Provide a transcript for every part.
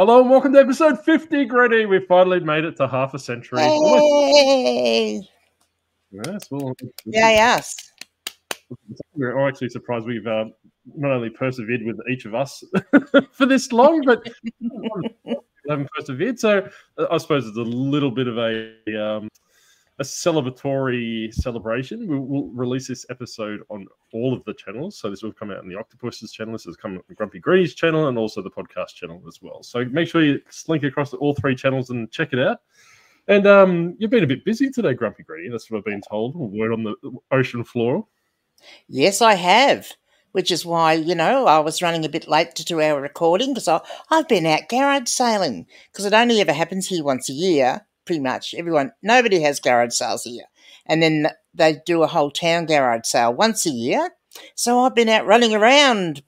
Hello and welcome to episode 50, Gritty. We've finally made it to half a century. Hey! Yes, well, Yeah, yes. we're actually surprised we've uh, not only persevered with each of us for this long, but haven't persevered. So uh, I suppose it's a little bit of a um, a celebratory celebration. We'll, release this episode on all of the channels. So this will come out on the Octopus's channel. This has come on Grumpy Gritty's channel and also the podcast channel as well. So make sure you slink across all three channels and check it out. And um, you've been a bit busy today, Grumpy Gritty. That's what I've been told. Word on the ocean floor. Yes, I have. Which is why, you know, I was running a bit late to do our recording because I've been out garage sailing because it only ever happens here once a year, pretty much. Everyone, nobody has garage sales here. And then they do a whole town garage sale once a year. So I've been out running around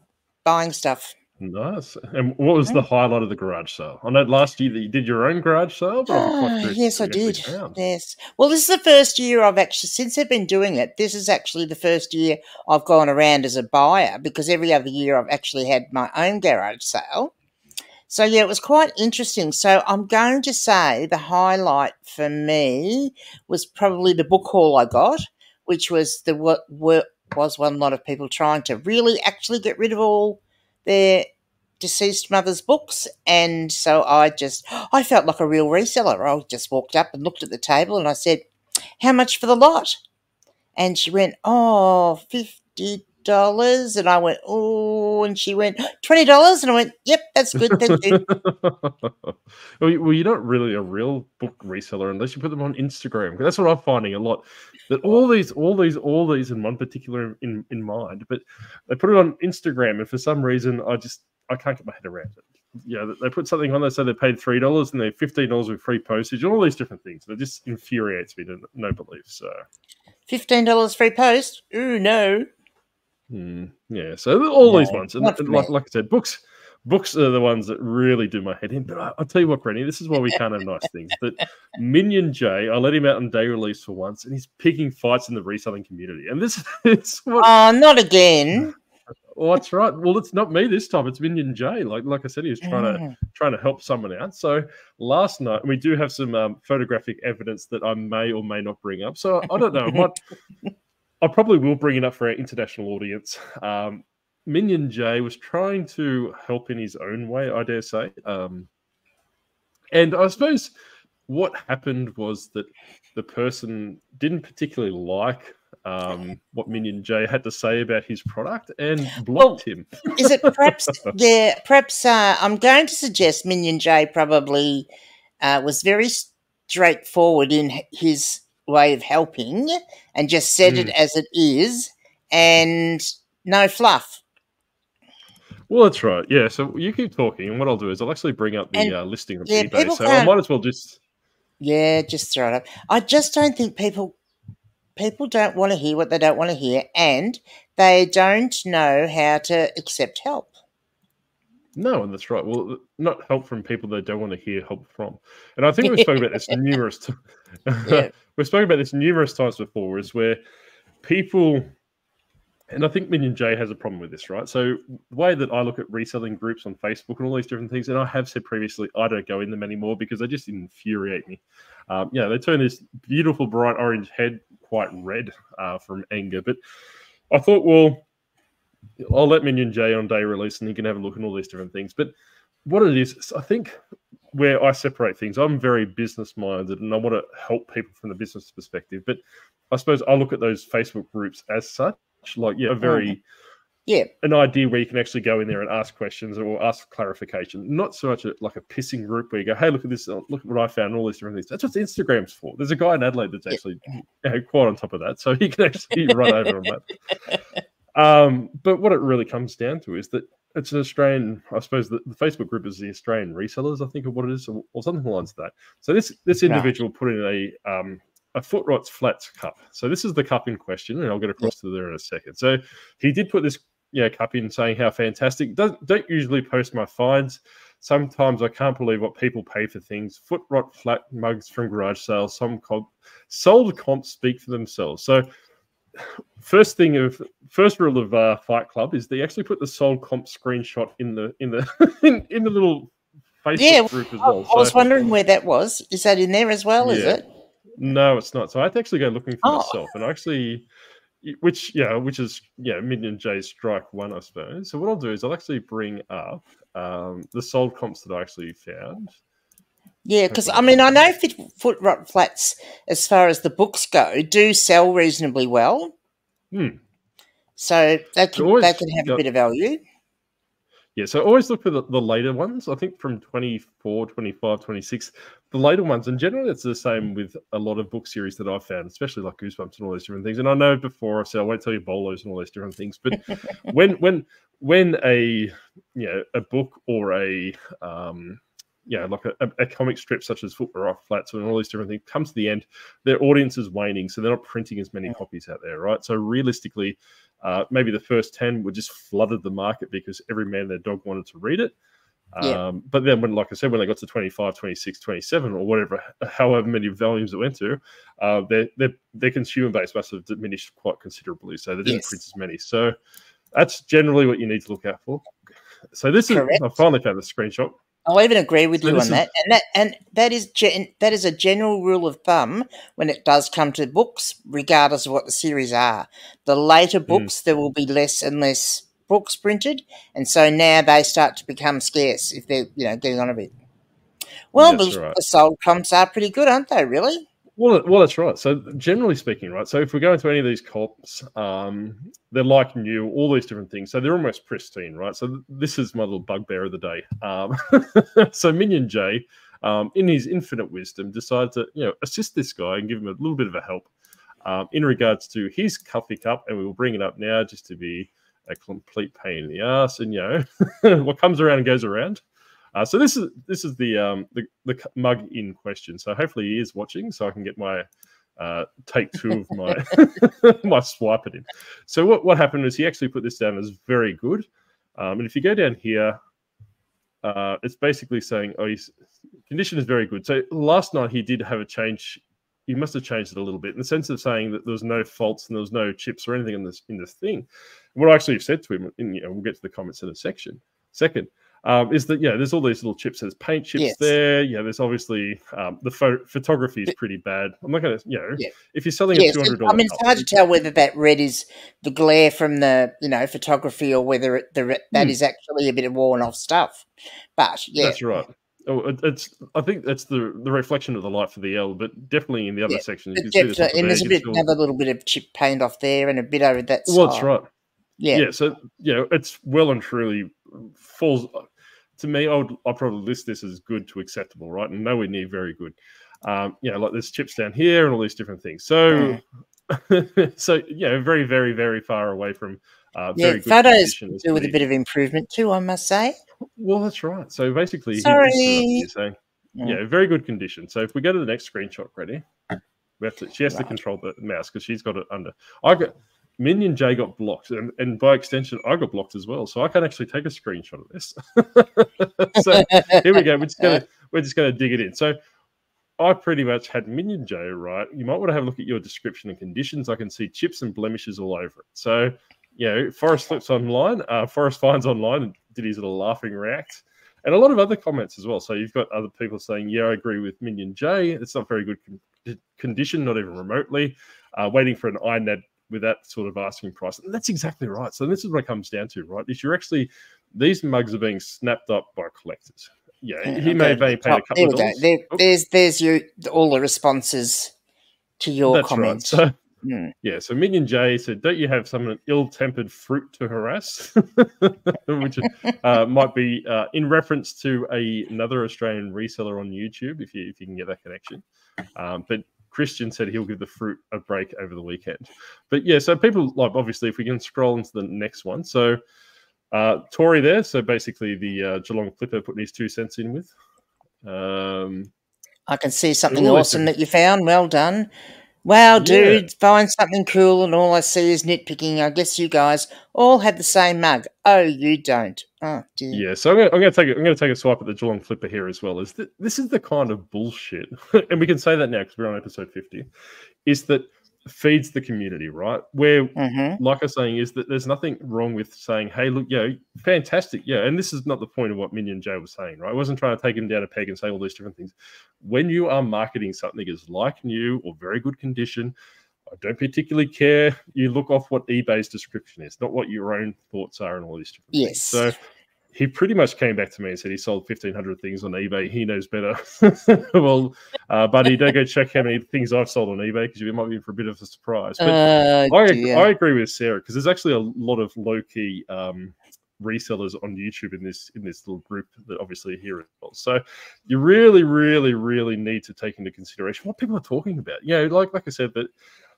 buying stuff. Nice. And what was the highlight of the garage sale? I know last year that you did your own garage sale. But curious ah, yes, I did. Yes. Well, this is the first year I've actually, since I've been doing it, this is actually the first year I've gone around as a buyer because every other year I've actually had my own garage sale. So, yeah, it was quite interesting. So, I'm going to say the highlight for me was probably the book haul I got, which was the what was one lot of people trying to really actually get rid of all their deceased mother's books. And so i just i felt like a real reseller. I just walked up and looked at the table and i said how much for the lot? And she went oh 50 dollars and i went oh and she went 20 dollars and i went yep that's good thank you well, you- well, you're not really a real book reseller unless you put them on Instagram. That's what I'm finding a lot. That all these, all these, all these, in one particular in in mind, but they put it on Instagram, and for some reason, I just I can't get my head around it. Yeah, they- they put something on there, so they paid three dollars and they're fifteen dollars with free postage, and all these different things. It just infuriates me to no belief. So. $15 free post ooh no Hmm, yeah, so all these ones, and, and like like I said, books books are the ones that really do my head in. But I, I'll tell you what, Granny, this is why we can't have nice things. That Minion J, I let him out on day release for once, and he's picking fights in the reselling community. And this is what oh not again well, that's right. Well, it's not me this time; it's Minion J. Like like I said, he was trying to Mm. trying to help someone out. So last night, we do have some um, photographic evidence that I may or may not bring up. So I don't know. Might, I probably will bring it up for our international audience. Um, Minion J was trying to help in his own way, I dare say. Um, and I suppose what happened was that the person didn't particularly like um, what Minion J had to say about his product and blocked him. Is it perhaps? yeah, perhaps. Uh, I'm going to suggest Minion J probably uh, was very straightforward in his way of helping, and just said it as it is, and no fluff. Well, that's right. Yeah. So you keep talking, and what I'll do is I'll actually bring up the And, uh, listing on yeah, eBay. So I might as well just. Yeah, just throw it up. I just don't think people people don't want to hear what they don't want to hear, and they don't know how to accept help. No, and that's right. Well, not help from people they don't want to hear help from. And I think we've spoken about this numerous times. Yeah. we've spoken about this numerous times before, is where people, and I think Minion J has a problem with this, right? So the way that I look at reselling groups on Facebook and all these different things, and I have said previously, I don't go in them anymore because they just infuriate me. Um, yeah, they turn this beautiful bright orange head quite red uh, from anger. But I thought, well, I'll let Minion J on day release and he can have a look at all these different things. But what it is, I think where I separate things, I'm very business minded and I want to help people from the business perspective. But I suppose I look at those Facebook groups as such, like, yeah, a very Yeah, an idea where you can actually go in there and ask questions or ask clarification. Not so much a, like a pissing group where you go, "Hey, look at this! uh, Look at what I found!" all these different things. That's what Instagram's for. There's a guy in Adelaide that's actually you know, quite on top of that, so he can actually run over on that. Um, but what it really comes down to is that it's an Australian. I suppose the, the Facebook group is the Australian resellers. I think of what it is, or, or something along to that. So this this individual put in a um, a foot rots flats cup. So this is the cup in question, and I'll get across to there in a second. So he did put this yeah, cup in saying how fantastic. Don't, don't usually post my finds. Sometimes I can't believe what people pay for things. Foot rot flat mugs from garage sales. Some comp, sold comps speak for themselves. So, first thing of first rule of uh, Fight Club is they actually put the sold comp screenshot in the in the in, in the little Facebook Yeah, group as I, well. I was so- wondering where that was. Is that in there as well? Is it? No, it's not. So I had to actually go looking for Oh. myself, and I actually, which yeah, which is yeah, Minion J strike one, I suppose. So what I'll do is I'll actually bring up um, the sold comps that I actually found. Yeah, because I mean, I know Fit, Foot Rot Flats, as far as the books go, do sell reasonably well. Hmm. So they can always they can have a bit of value. Yeah, so always look for the, the later ones. I think from 24, 25, 26, the later ones. And generally, it's the same with a lot of book series that I've found, especially like Goosebumps and all those different things. And I know before I said I won't tell you bolos and all those different things, but when when when a you know a book or a um yeah like a, a comic strip such as Foot Rot Flats and all these different things comes to the end, their audience is waning, so they're not printing as many copies out there, right? So realistically, uh, maybe the first 10 would just flooded the market because every man and their dog wanted to read it. Yeah. Um, but then when, like I said, when they got to 25, 26, 27 or whatever, however many volumes it went to, uh, their, their, their consumer base must have diminished quite considerably. So they didn't Yes. print as many. So that's generally what you need to look out for. So this Correct. is, I finally found the screenshot. I'll even agree with So you on that, and that and that is gen, that is a general rule of thumb when it does come to books, regardless of what the series are. The later Hmm. books, there will be less and less books printed, and so now they start to become scarce if they're you know getting on a bit. Well, That's the, right. the sold comps are pretty good, aren't they? Really? Well, well, that's right. So generally speaking, right. So if we go into any of these comps, um, they're like new, all these different things. So they're almost pristine, right? So th- this is my little bugbear of the day. Um, so Minion J, um, in his infinite wisdom, decided to you know assist this guy and give him a little bit of a help um, in regards to his coffee cup, and we will bring it up now just to be a complete pain in the ass. And you know what comes around goes around. Uh, so this is this is the um the, the mug in question. So hopefully he is watching, so I can get my uh, take two of my my swipe at him. So what what happened is he actually put this down as very good. Um, and if you go down here, uh, it's basically saying, oh, his condition is very good. So last night he did have a change. He must have changed it a little bit in the sense of saying that there was no faults and there was no chips or anything in this in this thing. What I actually said to him, and you know, we'll get to the comments in a section second, um, is that yeah, there's all these little chips. There's paint chips Yes. there. Yeah, there's obviously um, the pho- photography is pretty bad. I'm not gonna, you know, Yeah. if you're selling a Yes. two hundred I mean, it's hard to tell whether that red is the glare from the you know photography or whether it, the that Hmm. is actually a bit of worn off stuff. But yeah, That's right. Oh, it's. I think that's the the reflection of the light for the L, but definitely in the other Yeah, section, you can see the top definitely- of and there, there's a bit still- another little bit of chip paint off there and a bit over that side. Well, that's right. Yeah. Yeah. So you know, it's well and truly falls. To me, I would I probably list this as good to acceptable, right? And nowhere near very good. Um, you know, like there's chips down here and all these different things. So, so you know, very, very, very far away from uh, Yeah, very good photos do with a bit of improvement too, I must say. Well, that's right. So basically, he- this is Sorry. what you're saying. Mm. Yeah, very good condition. So if we go to the next screenshot, ready? We have to. She has to control the mouse because she's got it under. I got Minion J got blocked, and, and by extension, I got blocked as well. So I can't actually take a screenshot of this. so here we go. We're just gonna we're just gonna dig it in. So I pretty much had Minion J right. You might want to have a look at your description and conditions. I can see chips and blemishes all over it. So you know, Forrest flips online. Uh, Forrest finds online and did his little laughing react and a lot of other comments as well. So you've got other people saying, "Yeah, I agree with Minion J. It's not very good con- condition, not even remotely." Uh, waiting for an INAD with that sort of asking price, and that's exactly right. So this is what it comes down to, right? Is you're actually these mugs are being snapped up by collectors. Yeah, Yeah, he may okay. have only paid Oh, a couple of dollars. There, Oh, there's there's your all the responses to your that's comments. right. So Mm. yeah, so Minion J said, "Don't you have some ill-tempered fruit to harass?" Which uh, might be uh, in reference to a, another Australian reseller on YouTube, if you if you can get that connection. Um, but Christian said he'll give the fruit a break over the weekend. But yeah, so people like obviously if we can scroll into the next one. So uh, Tory there, so basically the uh, Geelong Flipper putting his two cents in with. Um, I can see something awesome that you found. Well done. Wow, Yeah. dude, find something cool and all I see is nitpicking. I guess you guys all have the same mug. Oh, you don't. Oh. Yeah, so I'm gonna, I'm gonna take a, I'm gonna take a swipe at the Geelong Flipper here as well. Is that this is the kind of bullshit, and we can say that now because we're on episode fifty. Is that feeds the community, right? Where, Mm-hmm. like I was saying, is that there's nothing wrong with saying, "Hey, look, you know, fantastic, yeah." And this is not the point of what Minion J was saying, right? I wasn't trying to take him down a peg and say all these different things. When you are marketing something as like new or very good condition, I don't particularly care. You look off what eBay's description is, not what your own thoughts are, and all these different things. Yes. So he pretty much came back to me and said he sold 1500 things on ebay. He knows better. Well uh, buddy don't go check how many things i've sold on ebay because you might be in for a bit of a surprise. But Uh, I, dear. I agree with sarah because there's actually a lot of low-key um, resellers on youtube in this in this little group that obviously are here as well. So you really really really need to take into consideration what people are talking about. You know like like i said that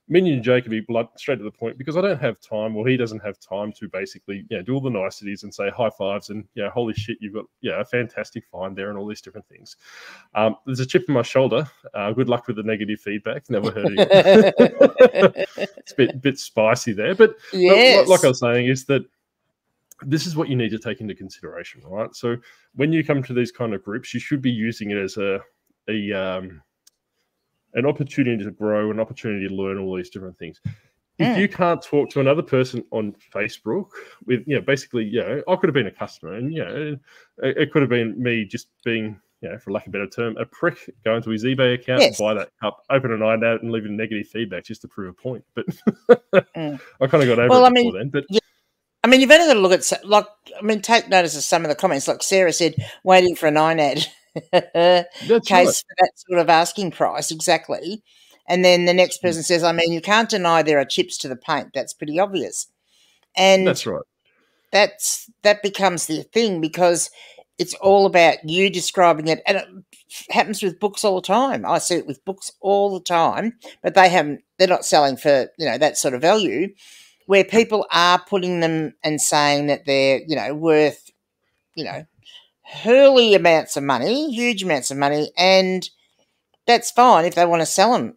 Minion J can be blunt, straight to the point because I don't have time, or he doesn't have time to basically, you know, do all the niceties and say high fives and, you know, holy shit, you've got, yeah, a fantastic find there and all these different things. Um, there's a chip in my shoulder. Uh, good luck with the negative feedback. Never heard of it. it's a bit, bit spicy there, but yes. li- like I was saying, is that this is what you need to take into consideration, right? So when you come to these kind of groups, you should be using it as a a um, an opportunity to grow, an opportunity to learn all these different things. If Mm. you can't talk to another person on Facebook with, you know, basically, you know, I could have been a customer, and you know, it, it could have been me just being, you know, for lack of a better term, a prick going to his eBay account, Yes. buy that cup, open an eye out, and leaving negative feedback just to prove a point. But Mm. I kind of got over Well, it I mean, before then. But I mean, you've only got to look at like I mean, take notice of some of the comments. Like Sarah said, waiting for an INAD case right. for that sort of asking price exactly. And then the next person says, I mean, you can't deny there are chips to the paint. That's pretty obvious. And That's right. that's that becomes the thing because it's all about you describing it and it happens with books all the time i see it with books all the time but they haven't they're not selling for you know that sort of value where people are putting them and saying that they're you know worth you know hurley amounts of money huge amounts of money and that's fine if they want to sell them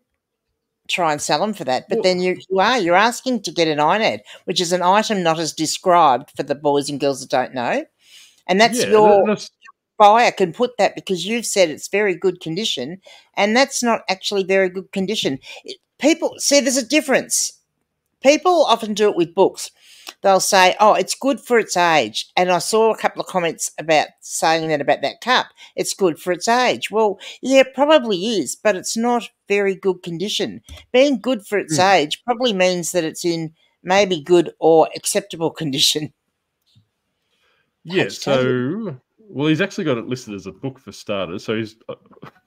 try and sell them for that but Well- then you, you are you're asking to get an INAD which is an item not as described for the boys and girls that don't know and that's Yeah, your that's- buyer can put that because you've said it's very good condition and that's not actually very good condition. People see there's a difference. People often do it with books they'll say oh it's good for its age and i saw a couple of comments about saying that about that cup it's good for its age well yeah it probably is but it's not very good condition being good for its age probably means that it's in maybe good or acceptable condition yeah. So, well, he's actually got it listed as a book for starters. So he's,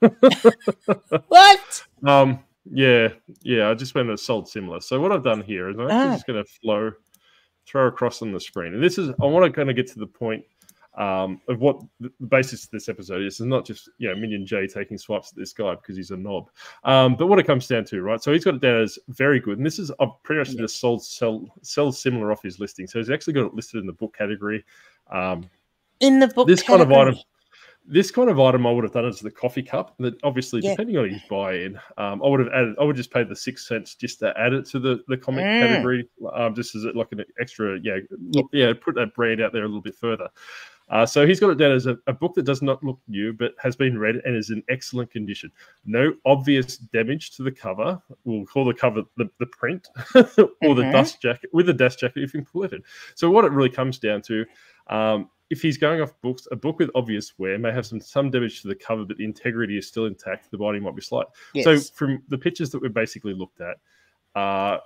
what um, yeah, yeah. I just went and sold similar. So what I've done here is I'm actually Ah. just going to flow, throw across on the screen, and this is I want to kind of get to the point. Um, of what the the basis of this episode is, is not just you know Minion J taking swipes at this guy because he's a knob, um, but what it comes down to, right? So he's got it down as very good, and this is I've pretty much just sold sell sell similar off his listing. So he's actually got it listed in the book category. Um, in the book this kind of item this kind of item I would have done as the coffee cup. That obviously, Yeah. depending on his buy-in, um, I would have added. I would just pay the six cents just to add it to the the comic Mm. category, um, just as it like an extra, yeah, look, yeah, put that brand out there a little bit further. Uh, so he's got it down as a, a book that does not look new, but has been read and is in excellent condition. No obvious damage to the cover. We'll call the cover the, the print or the Mhm. dust jacket with the dust jacket if included. So what it really comes down to, um, if he's going off books, a book with obvious wear may have some some damage to the cover, but the integrity is still intact. The binding might be slight. yes. So from the pictures that we've basically looked at, uh,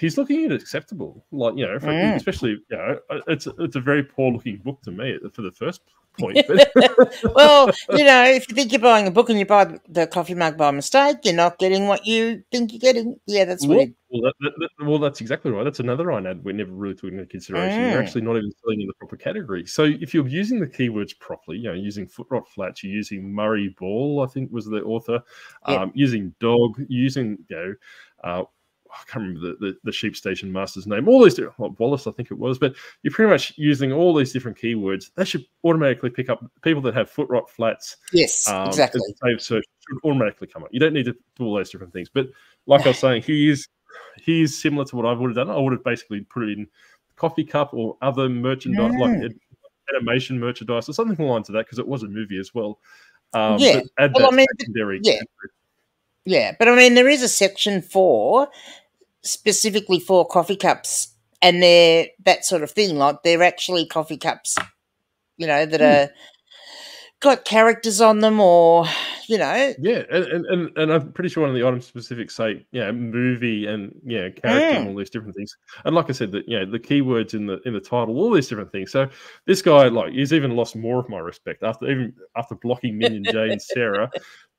he's looking at acceptable. Like you know, Mm. especially you know, it's it's a very poor looking book to me for the first point. Well, you know, if you think you're buying a book and you buy the coffee mug by mistake, you're not getting what you think you're getting. Yeah, that's well, weird. well, that, that, that- well, that's exactly right. That's another INAD we're never really took into consideration. You're Mm. actually not even selling in the proper category. So if you're using the keywords properly, you know, using foot rot flats, you're using Murray Ball, I think was the author, um, using dog, using you know. Uh, I can't remember the, the, the sheep station master's name. All these, different- Wallace, I think it was, but you're pretty much using all these different keywords. That should automatically pick up people that have foot rot flats Yes, um, exactly. saved search should automatically come up. You don't need to do all those different things. But like I was saying, he is he is similar to what I would have done. I would have basically put it in coffee cup or other merchandise like Mm. an- animation merchandise or something along to that because it was a movie as well. Um, Yeah. Well, I mean, secondary. yeah. Yeah, but I mean, there is a section for specifically for coffee cups and they're that sort of thing. Like they're actually coffee cups, you know, that Hmm. are got characters on them or, you know, Yeah, and, and, and, I'm pretty sure one of the items specific say, yeah, movie and yeah, character and Mm. all these different things. And like I said, that yeah, the keywords in the in the title, all these different things. So this guy, like, he's even lost more of my respect after even after blocking Minion J and Sarah,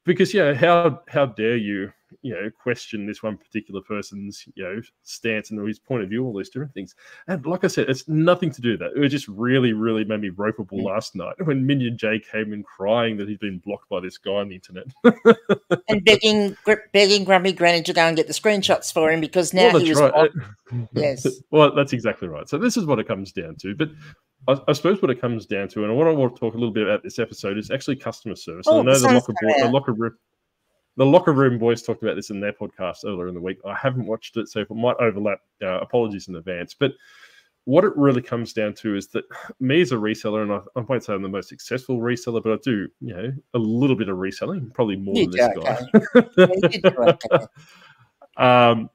because yeah, how how dare you, you know, question this one particular person's you know stance and his point of view, all these different things. And like I said, it's nothing to do with that. It just really, really made me ropeable Mm. last night when Minion j came in crying that he'd been blocked by this guy on the internet. and begging begging Grumpy Granny to go and get the screenshots for him because now well, he was right. Yes. well, that's exactly right. So this is what it comes down to. But I, I suppose what it comes down to, and what I want to talk a little bit about this episode is actually customer service. Oh, and I know the locker, the locker room. The locker room boys talked about this in their podcast earlier in the week. I haven't watched it, so if it might overlap, uh, apologies in advance. But what it really comes down to is that me as a reseller, and I, I won't say I'm the most successful reseller, but I do, you know, a little bit of reselling, probably more You than this do guy. Okay. um,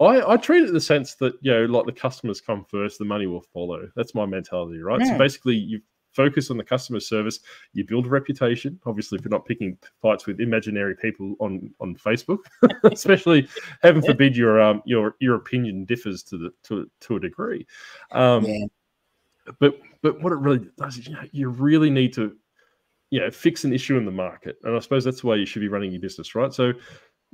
I, I treat it in the sense that you know, like the customers come first, the money will follow. That's my mentality, right? So basically, you focus on the customer service, you build a reputation. Obviously, if you're not picking fights with imaginary people on on Facebook, especially heaven forbid your um your your opinion differs to the to to a degree. Um, Yeah. but but what it really does is you, know, you really need to you know fix an issue in the market and i suppose that's the way you should be running your business right so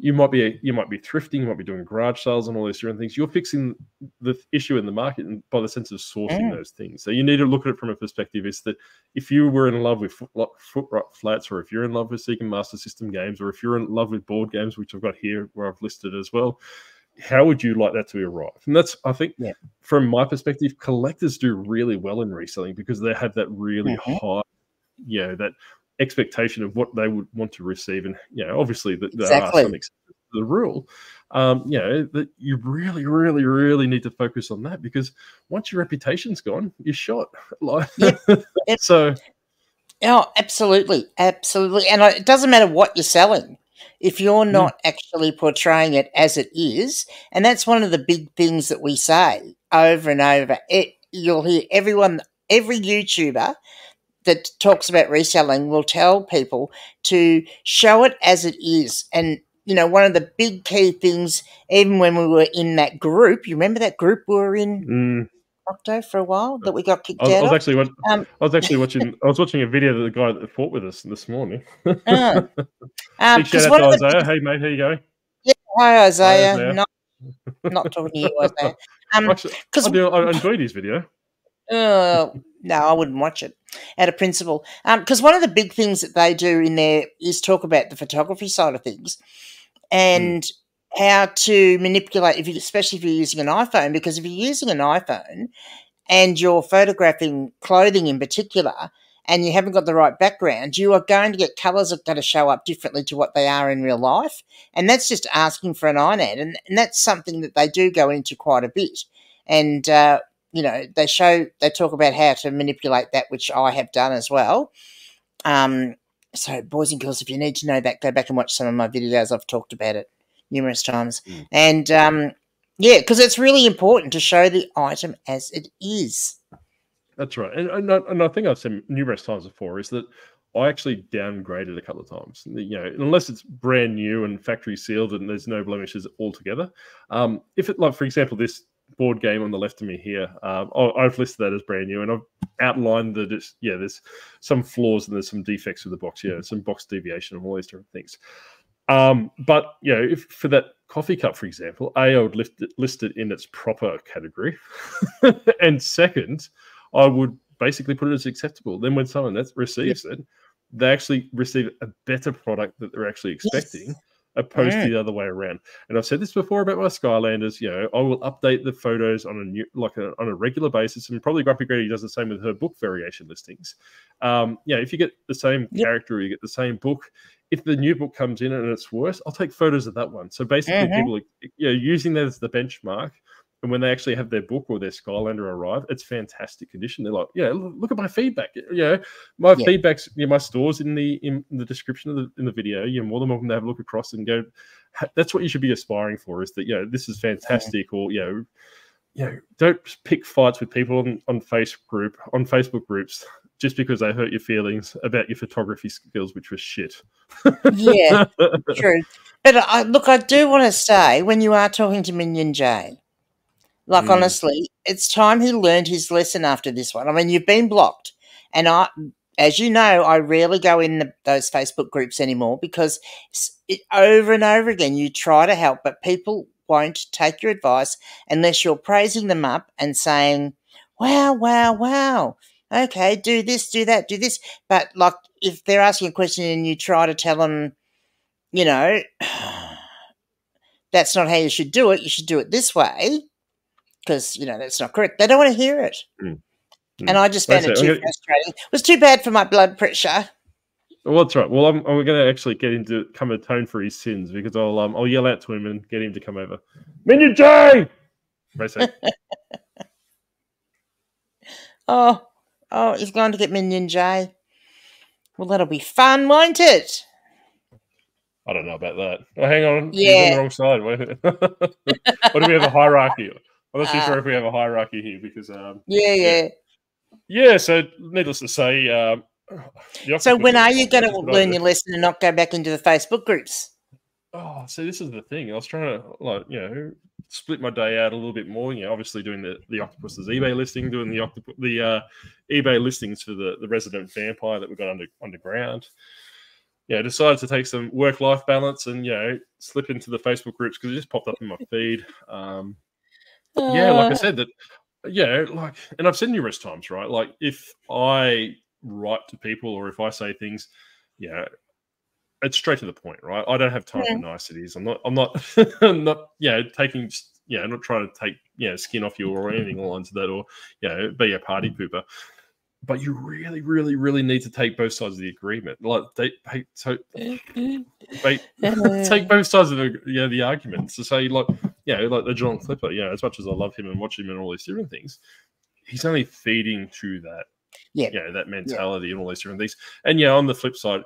you might be you might be thrifting you might be doing garage sales and all these different things you're fixing the issue in the market and by the sense of sourcing Mm. those things so you need to look at it from a perspective is that if you were in love with foot, foot flats or if you're in love with Sega Master System games or if you're in love with board games which i've got here where i've listed as well how would you like that to arrive and that's i think Yeah. from my perspective collectors do really well in reselling because they have that really Mhm. high you know that expectation of what they would want to receive and you know obviously that there are some exceptions to the rule um you know that you really really really need to focus on that because once your reputation's gone you're shot like Yep. Yep. so Oh, absolutely, absolutely. And it doesn't matter what you're selling if you're Mm. not actually portraying it as it is. And that's one of the big things that we say over and over. It you'll hear everyone, every YouTuber that talks about reselling will tell people to show it as it is. And you know, one of the big key things, even when we were in that group, you remember that group we were in mm, Octo for a while that we got kicked I, was, I was actually wa- Um, I was actually watching I was watching a video of the guy that fought with us this morning. Uh, um, shout out to Isaiah. Hey mate, how you going? Yeah, Hi, Isaiah. Isaiah. Not, not talking to you, Isaiah. Um, Actually, because I, do, I enjoyed his video. uh, no, I wouldn't watch it out of principle. Um, because one of the big things that they do in there is talk about the photography side of things, and how to manipulate, if you, especially if you're using an iPhone. Because if you're using an iPhone and you're photographing clothing in particular, and you haven't got the right background, you are going to get colours that are going to show up differently to what they are in real life. And that's just asking for an INAD. And, and that's something that they do go into quite a bit. And, uh, you know, they show, they talk about how to manipulate that, which I have done as well. Um, so, boys and girls, if you need to know that, go back and watch some of my videos. I've talked about it numerous times. Mm. And, um, yeah, because it's really important to show the item as it is. That's right, and and I, and I think I've said numerous times before is that I actually downgraded a couple of times. You know, unless it's brand new and factory sealed and there's no blemishes altogether. Um, if it like, for example, this board game on the left of me here, um, I- I've listed that as brand new, and I've outlined that it's yeah, there's some flaws and there's some defects with the box, yeah, some box deviation and all these different things. Um, but you know, if for that coffee cup, for example, A, I would list it, list it in its proper category, and second, I would basically put it as acceptable. Then when someone that receives it, they actually receive a better product that they're actually expecting, Yes. Opposed Mm. to the other way around. And I've said this before about my Skylanders. You know, I will update the photos on a new, like a, on a regular basis, and probably Grumpy Grady does the same with her book variation listings. Um, yeah, if you get the same Yep. character, you get the same book. If the new book comes in and it's worse, I'll take photos of that one. So basically, Mhm. people, are, you know, using that as the benchmark and when they actually have their book or their Skylander arrive, it's fantastic condition. They're like, yeah, look, at my feedback. You know, my Yeah. feedback's you know, my stores in the in, the description of the in the video. You're more than welcome to have a look across and go. That's what you should be aspiring for. Is that you know this is fantastic, or you know, you know, don't pick fights with people on on face group on Facebook groups just because they hurt your feelings about your photography skills, which was shit. Yeah, true. But I, look, I do want to say when you are talking to Minion J, like Mm. honestly, it's time he learned his lesson after this one. I mean, you've been blocked, and I, as you know, I rarely go in the, those Facebook groups anymore because it, over and over again you try to help, but people won't take your advice unless you're praising them up and saying, "Wow, wow, wow." Okay, do this, do that, do this. But like, if they're asking a question and you try to tell them, you know, that's not how you should do it. You should do it this way because you know that's not correct. They don't want to hear it, Mm. and I just found That's it too frustrating. It was too bad for my blood pressure. Well, that's right. Well, I'm, I'm going to actually get him to come atone for his sins because I'll um, I'll yell out to him and get him to come over. Minion J. Basically, Oh, oh, he's going to get Minion J. Well, that'll be fun, won't it? I don't know about that. Oh, hang on. He's on Yeah. the wrong side. what do we have a hierarchy? I'm not too Uh, sure if we have a hierarchy here because um, Yeah, Yeah. yeah. yeah. So needless to say, um, So when are you going to fantastic, but I- learn your lesson and not go back into the Facebook groups? Oh, see, this is the thing. I was trying to like, you know, split my day out a little bit more. You know, obviously doing the the octopus's eBay listing, doing the octopus the uh, eBay listings for the the resident vampire that we got under underground. Yeah, decided to take some work life balance and you know slip into the Facebook groups because it just popped up in my feed. Um, yeah, like I said, that yeah, like, and I've said numerous times, right? Like, if I write to people or if I say things, yeah, it's straight to the point, right? I don't have time Yeah. for niceties. I'm not, I'm not, I'm not, you know, taking, yeah, not trying to take, you know, skin off you or anything along to that, or you know, be a party pooper. But you really, really, really need to take both sides of the agreement. Like, they, hey, so they, take both sides of the yeah the arguments to say like you know like the Geelong Flipper you know as much as I love him and watch him and all these different things he's only feeding to that Yeah. you know that mentality and all these different things and yeah on the flip side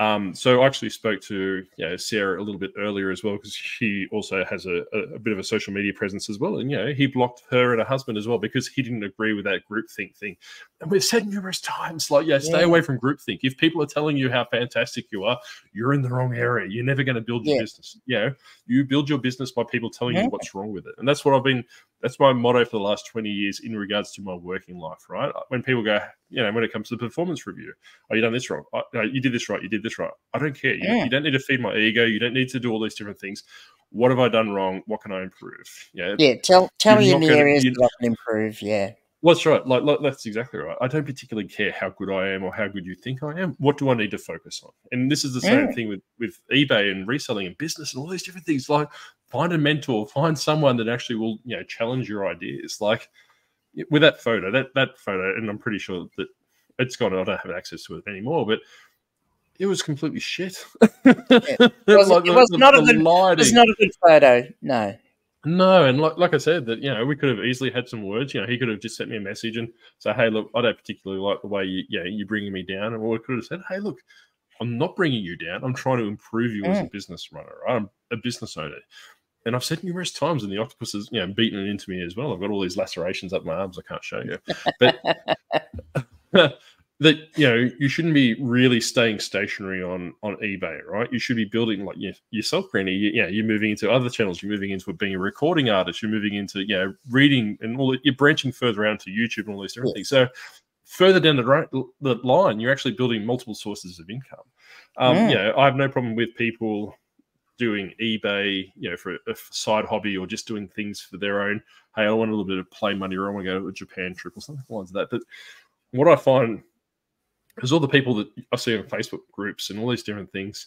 um so I actually spoke to you know Sarah a little bit earlier as well because she also has a, a, a bit of a social media presence as well and you know he blocked her and her husband as well because he didn't agree with that groupthink thing and we've said numerous times like yeah stay Yeah. away from groupthink if people are telling you how fantastic you are you're in the wrong area. You're never going to build your Yeah. business. You know, you build your business by people telling Yeah. you what's wrong with it. And that's what I've been, that's my motto for the last 20 years in regards to my working life, right? Uh, when people go, you know, when it comes to the performance review, oh, you done this wrong. Oh, no, you did this right. You did this right. I don't care. You, Yeah. you don't need to feed my ego. You don't need to do all these different things. What have I done wrong? What can I improve? Yeah. Yeah, tell tell me in the areas you- that I can improve. Yeah. Well, that's right. Like, like that's exactly right. I don't particularly care how good I am or how good you think I am. What do I need to focus on? And this is the same Mm. thing with with eBay and reselling and business and all these different things. Like, find a mentor, find someone that actually will, you know, challenge your ideas. Like with that photo, that that photo, and I'm pretty sure that it's gone. I don't have access to it anymore, but. It was completely shit. It was, Like it was the- not the a good. It was not a good photo. No. No, and like like I said, that you know we could have easily had some words. You know, he could have just sent me a message and say, "Hey, look, I don't particularly like the way you, yeah, you're bringing me down." And we could have said, "Hey, look, I'm not bringing you down. I'm trying to improve you as a mm. business runner. Right? I'm a business owner." And I've said numerous times, and the octopus has you know beaten it into me as well. I've got all these lacerations up my arms. I can't show you, but that you know you shouldn't be really staying stationary on on eBay, right? You should be building like your, yourself, Granny. You, yeah, you're moving into other channels. You're moving into being a recording artist. You're moving into you know reading and all. You're branching further out to YouTube and all these different things. So further down the, right, the line, you're actually building multiple sources of income. Um, Mm. You know, I have no problem with people doing eBay, you know, for a side hobby or just doing things for their own. Hey, I want a little bit of play money, or I want to go to a Japan trip or something like that. But what I find is all the people that I see on Facebook groups and all these different things,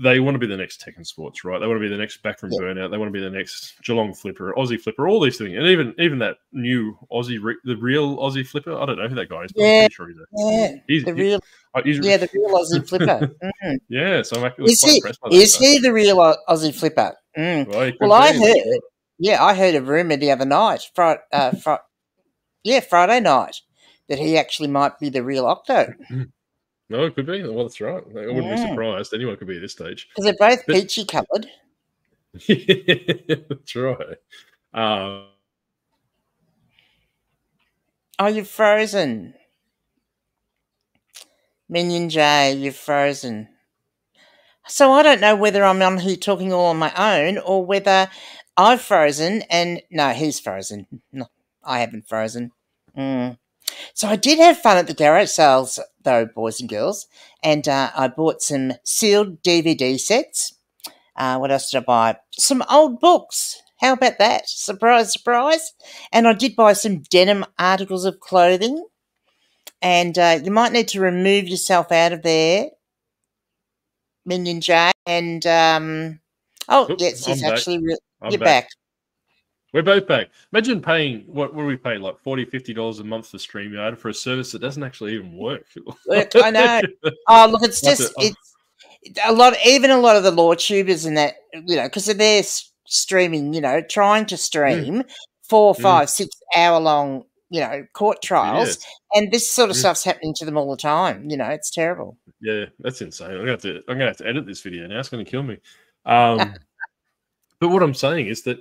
they want to be the next Tekken Sports, right? They want to be the next Backroom Yeah. burnout. They want to be the next Geelong Flipper, Aussie Flipper, all these things, and even even that new Aussie, the real Aussie Flipper. I don't know who that guy is, but I'm Yeah. pretty sure he's a Yeah. he's, The real. uh, he's Yeah, the real Aussie flipper. Mm. yeah. So I'm actually Is quite he? impressed by that. Is guy. he the real Aussie flipper? Mm. Well, Well, I heard. yeah, I heard a rumor the other night, Friday, uh, fr- yeah, Friday night, that he actually might be the real Octo. No, it could be. Well, that's right. I wouldn't Yeah. be surprised. Anyone could be at this stage. Because they're both But- peachy coloured. that's right. Uh, Oh, you've frozen. Minion J, you've frozen. So I don't know whether I'm on here talking all on my own or whether I've frozen and no, he's frozen. No, I haven't frozen. Mm. So I did have fun at the garage sales, though, boys and girls, and uh, I bought some sealed DVD sets. Uh, what else did I buy? Some old books. How about that? Surprise, surprise. And I did buy some denim articles of clothing. And uh, you might need to remove yourself out of there, Minion J. And, um, oh, Oops, yes, he's I'm back. actually, re- you're back. We're both back. Imagine paying what, are we paying like 40 dollars a month for StreamYard for a service that doesn't actually even work. Work, I know. Oh, look, it's just, a- oh. it's a lot, even a lot of the law tubers and that, you know, because they're streaming, you know, trying to stream four, Mm. six hour long, you know, court trials. Yes. And this sort of Mm. stuff's happening to them all the time. You know, it's terrible. Yeah, that's insane. I'm gonna have to. I'm gonna have to edit this video now. It's gonna kill me. Um, but what I'm saying is that,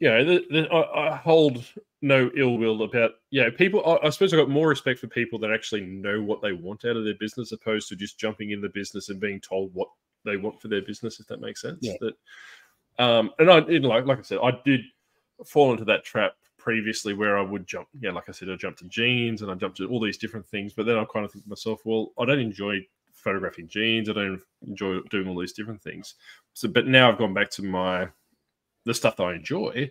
you know, the, the, I, I hold no ill will about. Yeah, people. I, I suppose I've got more respect for people that actually know what they want out of their business, opposed to just jumping in the business and being told what they want for their business. If that makes sense. Yeah. That, um, and I, you know, like like I said, I did fall into that trap previously where I would jump. Yeah, like I said, I jumped to jeans and I jumped to all these different things. But then I kind of think to myself, well, I don't enjoy photographing jeans. I don't enjoy doing all these different things. So, but now I've gone back to my the stuff that I enjoy.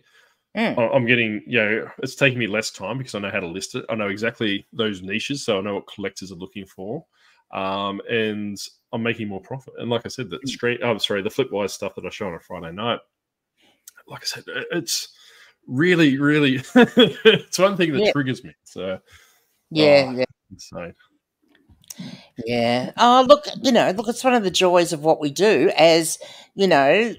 Mm. I- I'm getting, you know, it's taking me less time because I know how to list it. I know exactly those niches, so I know what collectors are looking for, um, and I'm making more profit. And like I said, the straight, oh, sorry, the Flipwise stuff that I show on a Friday night. Like I said, it's really, really, it's one thing that Yeah. triggers me. So, Yeah, Oh. yeah. insane. Yeah. Oh, look, you know, look, it's one of the joys of what we do as, you know,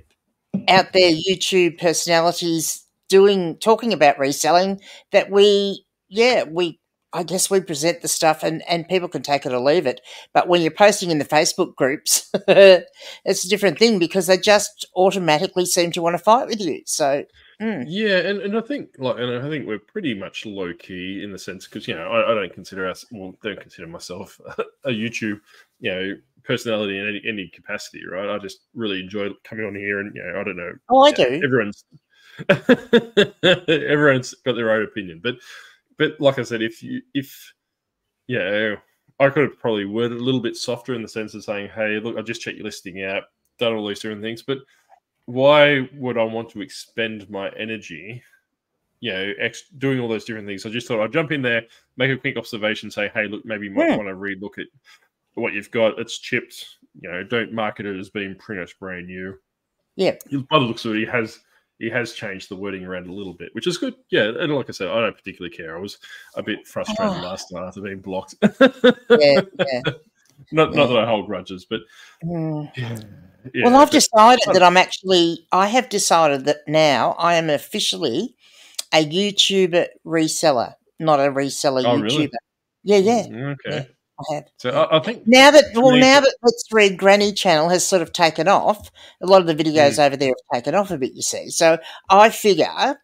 out there YouTube personalities doing, talking about reselling that we, yeah, we, I guess we present the stuff and, and people can take it or leave it. But when you're posting in the Facebook groups, it's a different thing because they just automatically seem to want to fight with you. So, mm, Yeah, and, and I think like, and I think we're pretty much low key in the sense because you know I, I don't consider us, well, don't consider myself a YouTube, you know, personality in any, any capacity, right? I just really enjoy coming on here, and you know, I don't know, oh, I do. everyone's everyone's got their own opinion, but but like I said, if you if yeah, I could have probably worded a little bit softer in the sense of saying, hey, look, I just checked your listing out, done all these different things, but why would I want to expend my energy, you know, ex- doing all those different things? I just thought I'd jump in there, make a quick observation, say, hey, look, maybe you might Yeah. want to relook at what you've got. It's chipped, you know, don't market it as being pretty much brand new. Yeah. By the looks of it, he has he has changed the wording around a little bit, which is good. Yeah, and like I said, I don't particularly care. I was a bit frustrated Oh. last night after being blocked. Yeah, yeah. not not that I hold grudges, but Mm. yeah, well, I've decided that I'm actually, I have decided that now I am officially a YouTuber reseller, not a reseller Oh, YouTuber. really? Yeah, yeah, Mm, okay. I have. So I, I think Now that, well, now that Let's Read Granny channel has sort of taken off, a lot of the videos Mm. over there have taken off a bit, you see. So I figure,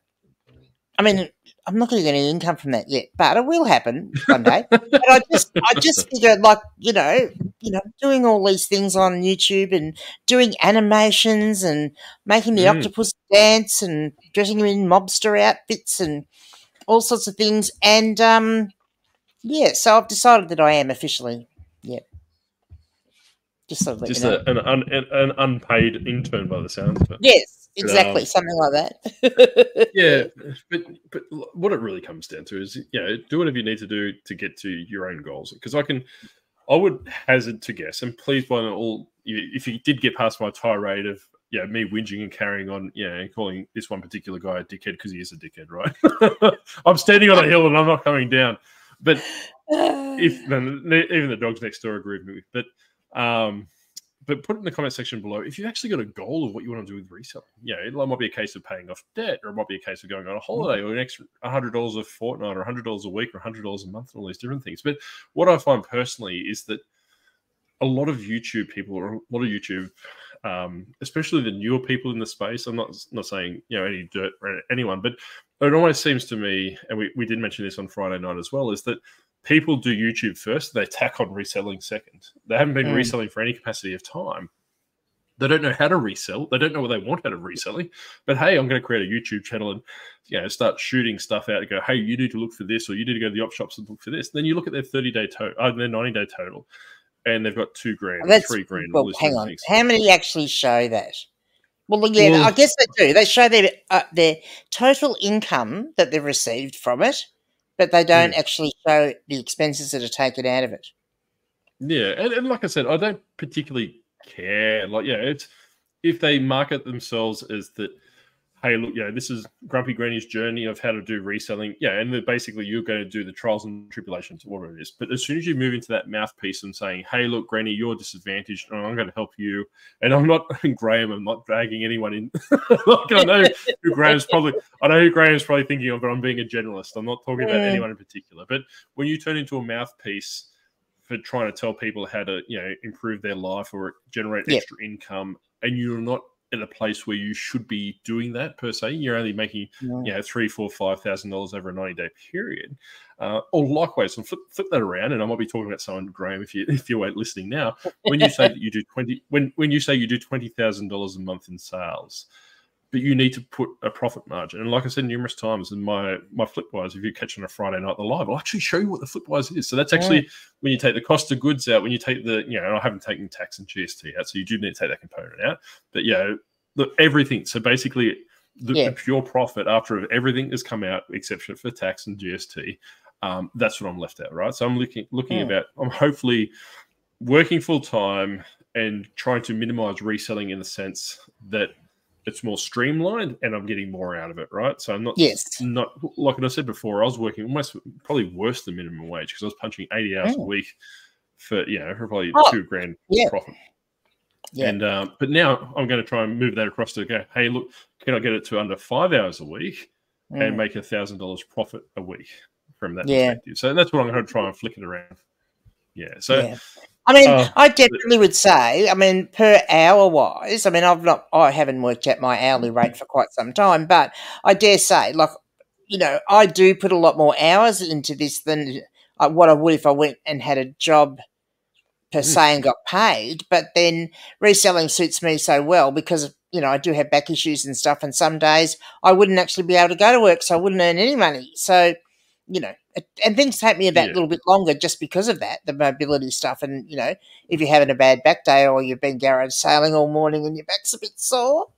I mean, I'm not going to get any income from that yet, but it will happen one day. but I just, I just figure, like, you know, you know, doing all these things on YouTube and doing animations and making the Mm. octopus dance and dressing him in mobster outfits and all sorts of things. And um, yeah, so I've decided that I am officially, yeah. Just so that just you know. a, an, un, an, an unpaid intern by the sounds of it. yes, exactly, um, something like that. Yeah, but but what it really comes down to is you know do whatever you need to do to get to your own goals. Because I can, I would hazard to guess, and please by all, if you did get past my tirade of yeah me whinging and carrying on, yeah, and calling this one particular guy a dickhead because he is a dickhead, right? I'm standing on a hill and I'm not coming down. But if then even the dogs next door agree with me. But um, but put it in the comment section below if you've actually got a goal of what you want to do with reselling. Yeah, it might be a case of paying off debt, or it might be a case of going on a holiday, or an extra hundred dollars a fortnight, or hundred dollars a week, or hundred dollars a month, and all these different things. But what I find personally is that a lot of YouTube people, or a lot of YouTube, um, especially the newer people in the space. I'm not not saying you know any dirt or anyone, but it almost seems to me, and we, we did mention this on Friday night as well, is that people do YouTube first, they tack on reselling second. They haven't been mm. reselling for any capacity of time. They don't know how to resell. They don't know what they want out of reselling. But hey, I'm going to create a YouTube channel and you know start shooting stuff out and go, hey, you need to look for this, or you need to go to the op shops and look for this. Then you look at their 30 day total, uh, their 90 day total, and they've got two grand, three grand. Well, hang on, things. how many actually show that? Well, yeah, well, I guess they do. They show their uh, their total income that they've received from it, but they don't mm. actually show the expenses that are taken out of it. Yeah, and, and like I said, I don't particularly care. Like, yeah, it's if they market themselves as that hey, look, yeah, this is Grumpy Granny's journey of how to do reselling. Yeah, and basically you're going to do the trials and tribulations, whatever it is. But as soon as you move into that mouthpiece and saying, hey, look, Granny, you're disadvantaged, and I'm going to help you. And I'm not Graham, I'm not dragging anyone in. like, I know who Graham's probably, I know who Graham's probably thinking of, but I'm being a generalist. I'm not talking about mm. anyone in particular. But when you turn into a mouthpiece, for trying to tell people how to, you know, improve their life or generate extra income, and you're not in a place where you should be doing that per se. You're only making yeah. you know three, four, five thousand dollars over a ninety day period. Uh, or likewise, and flip, flip that around, and I might be talking about someone, Graham, if you if you weren't listening now. When you say that you do twenty, when when you say you do twenty thousand dollars a month in sales, but you need to put a profit margin. And like I said numerous times in my my Flipwise, if you catch on a Friday night the live, I'll actually show you what the Flipwise is. So that's actually yeah. when you take the cost of goods out, when you take the, you know, I haven't taken tax and GST out, so you do need to take that component out. But yeah, look, everything. So basically the, yeah. the pure profit after everything has come out, except for tax and GST, um, that's what I'm left at, right? So I'm looking looking yeah. about I'm hopefully working full time and trying to minimize reselling in the sense that it's more streamlined and I'm getting more out of it, right? So I'm not yes, not like I said before, I was working almost probably worse than minimum wage because I was punching 80 hours oh. a week for you know for probably oh, two grand yeah. profit. Yeah. And um, but now I'm going to try and move that across to go. Hey, look, can I get it to under five hours a week mm. and make a thousand dollars profit a week from that yeah. perspective? So that's what I'm going to try and flick it around. Yeah. So yeah. I mean, uh, I definitely would say, I mean, per hour wise, I mean, I've not, I haven't worked out my hourly rate for quite some time, but I dare say, like, you know, I do put a lot more hours into this than uh, what I would if I went and had a job per mm. se and got paid. But then reselling suits me so well because, you know, I do have back issues and stuff, and some days I wouldn't actually be able to go to work, so I wouldn't earn any money. So, you know, and things take me about yeah. a little bit longer just because of that, the mobility stuff. And, you know, if you're having a bad back day or you've been garage sailing all morning and your back's a bit sore.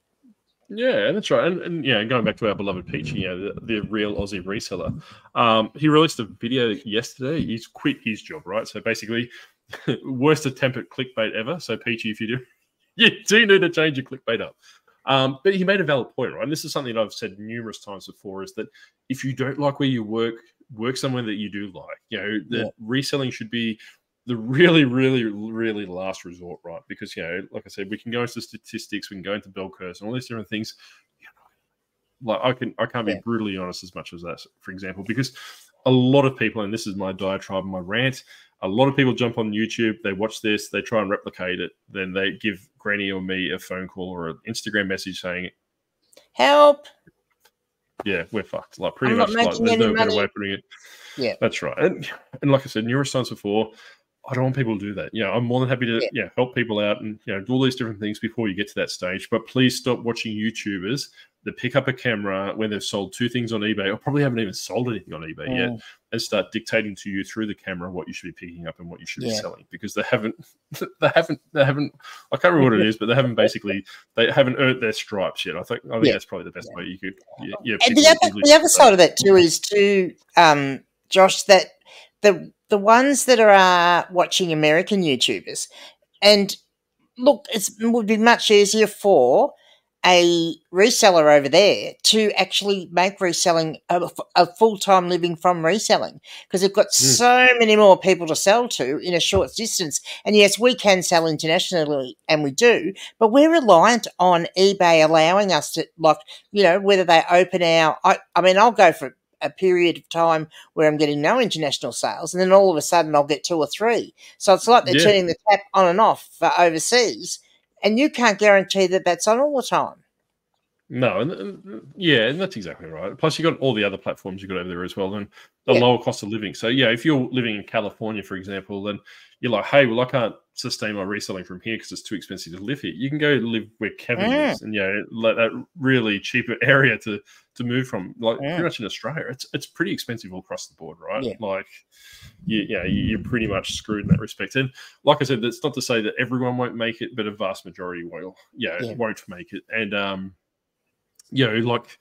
Yeah, that's right. And, and yeah, going back to our beloved Peachy, you know, the, the real Aussie reseller, um, he released a video yesterday. He's quit his job, right? So basically, worst attempt at clickbait ever. So Peachy, if you do, you do need to change your clickbait up. Um, but he made a valid point, right? And this is something that I've said numerous times before: is that if you don't like where you work, work somewhere that you do like. You know, the yeah. reselling should be the really, really, really last resort, right? Because you know, like I said, we can go into statistics, we can go into bell curves, and all these different things. Like I can, I can't be yeah. brutally honest as much as that, for example, because a lot of people, and this is my diatribe, my rant. A lot of people jump on YouTube, they watch this, they try and replicate it, then they give Granny or me a phone call or an Instagram message saying, "Help." Yeah, we're fucked. Like pretty I'm much, like, there's no better way of putting it. Yeah, that's right. And and like I said, neuroscience before. I don't want people to do that. Yeah, I'm more than happy to yeah. yeah. help people out and you know do all these different things before you get to that stage. But please stop watching YouTubers that pick up a camera when they've sold two things on eBay or probably haven't even sold anything on eBay yet and start dictating to you through the camera what you should be picking up and what you should yeah. be selling because they haven't they haven't they haven't I can't remember what it is but they haven't basically they haven't earned their stripes yet. I think I think yeah. that's probably the best way you could yeah. yeah and the other, the other side of that too is too um Josh that the the ones that are uh, watching American YouTubers, and look, it would be much easier for a reseller over there to actually make reselling a, a full time living from reselling because they've got mm. so many more people to sell to in a short distance. And yes, we can sell internationally and we do, but we're reliant on eBay allowing us to, like, you know, whether they open our, I, I mean, I'll go for a period of time where I'm getting no international sales, and then all of a sudden I'll get two or three. So it's like they're yeah. turning the tap on and off for overseas and you can't guarantee that that's on all the time. No, and, and, yeah, and that's exactly right. Plus, you got all the other platforms you got over there as well, and the yeah. lower cost of living. So, yeah, if you're living in California, for example, then you're like, hey, well, I can't sustain my reselling from here because it's too expensive to live here. You can go live where Kevin mm. lives, and yeah, like that really cheaper area to to move from. Like yeah. pretty much in Australia, it's it's pretty expensive all across the board, right? Yeah. Like, you, yeah, you're pretty much screwed in that respect. And like I said, that's not to say that everyone won't make it, but a vast majority will. Yeah. won't make it, and um you know, like